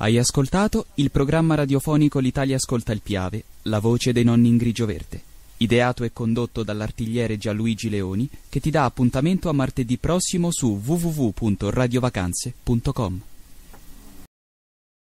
Hai ascoltato il programma radiofonico L'Italia ascolta il Piave, la voce dei nonni in grigio verde. ideato e condotto dall'artigliere Gianluigi Leoni, che ti dà appuntamento a martedì prossimo su www.radiovacanze.com.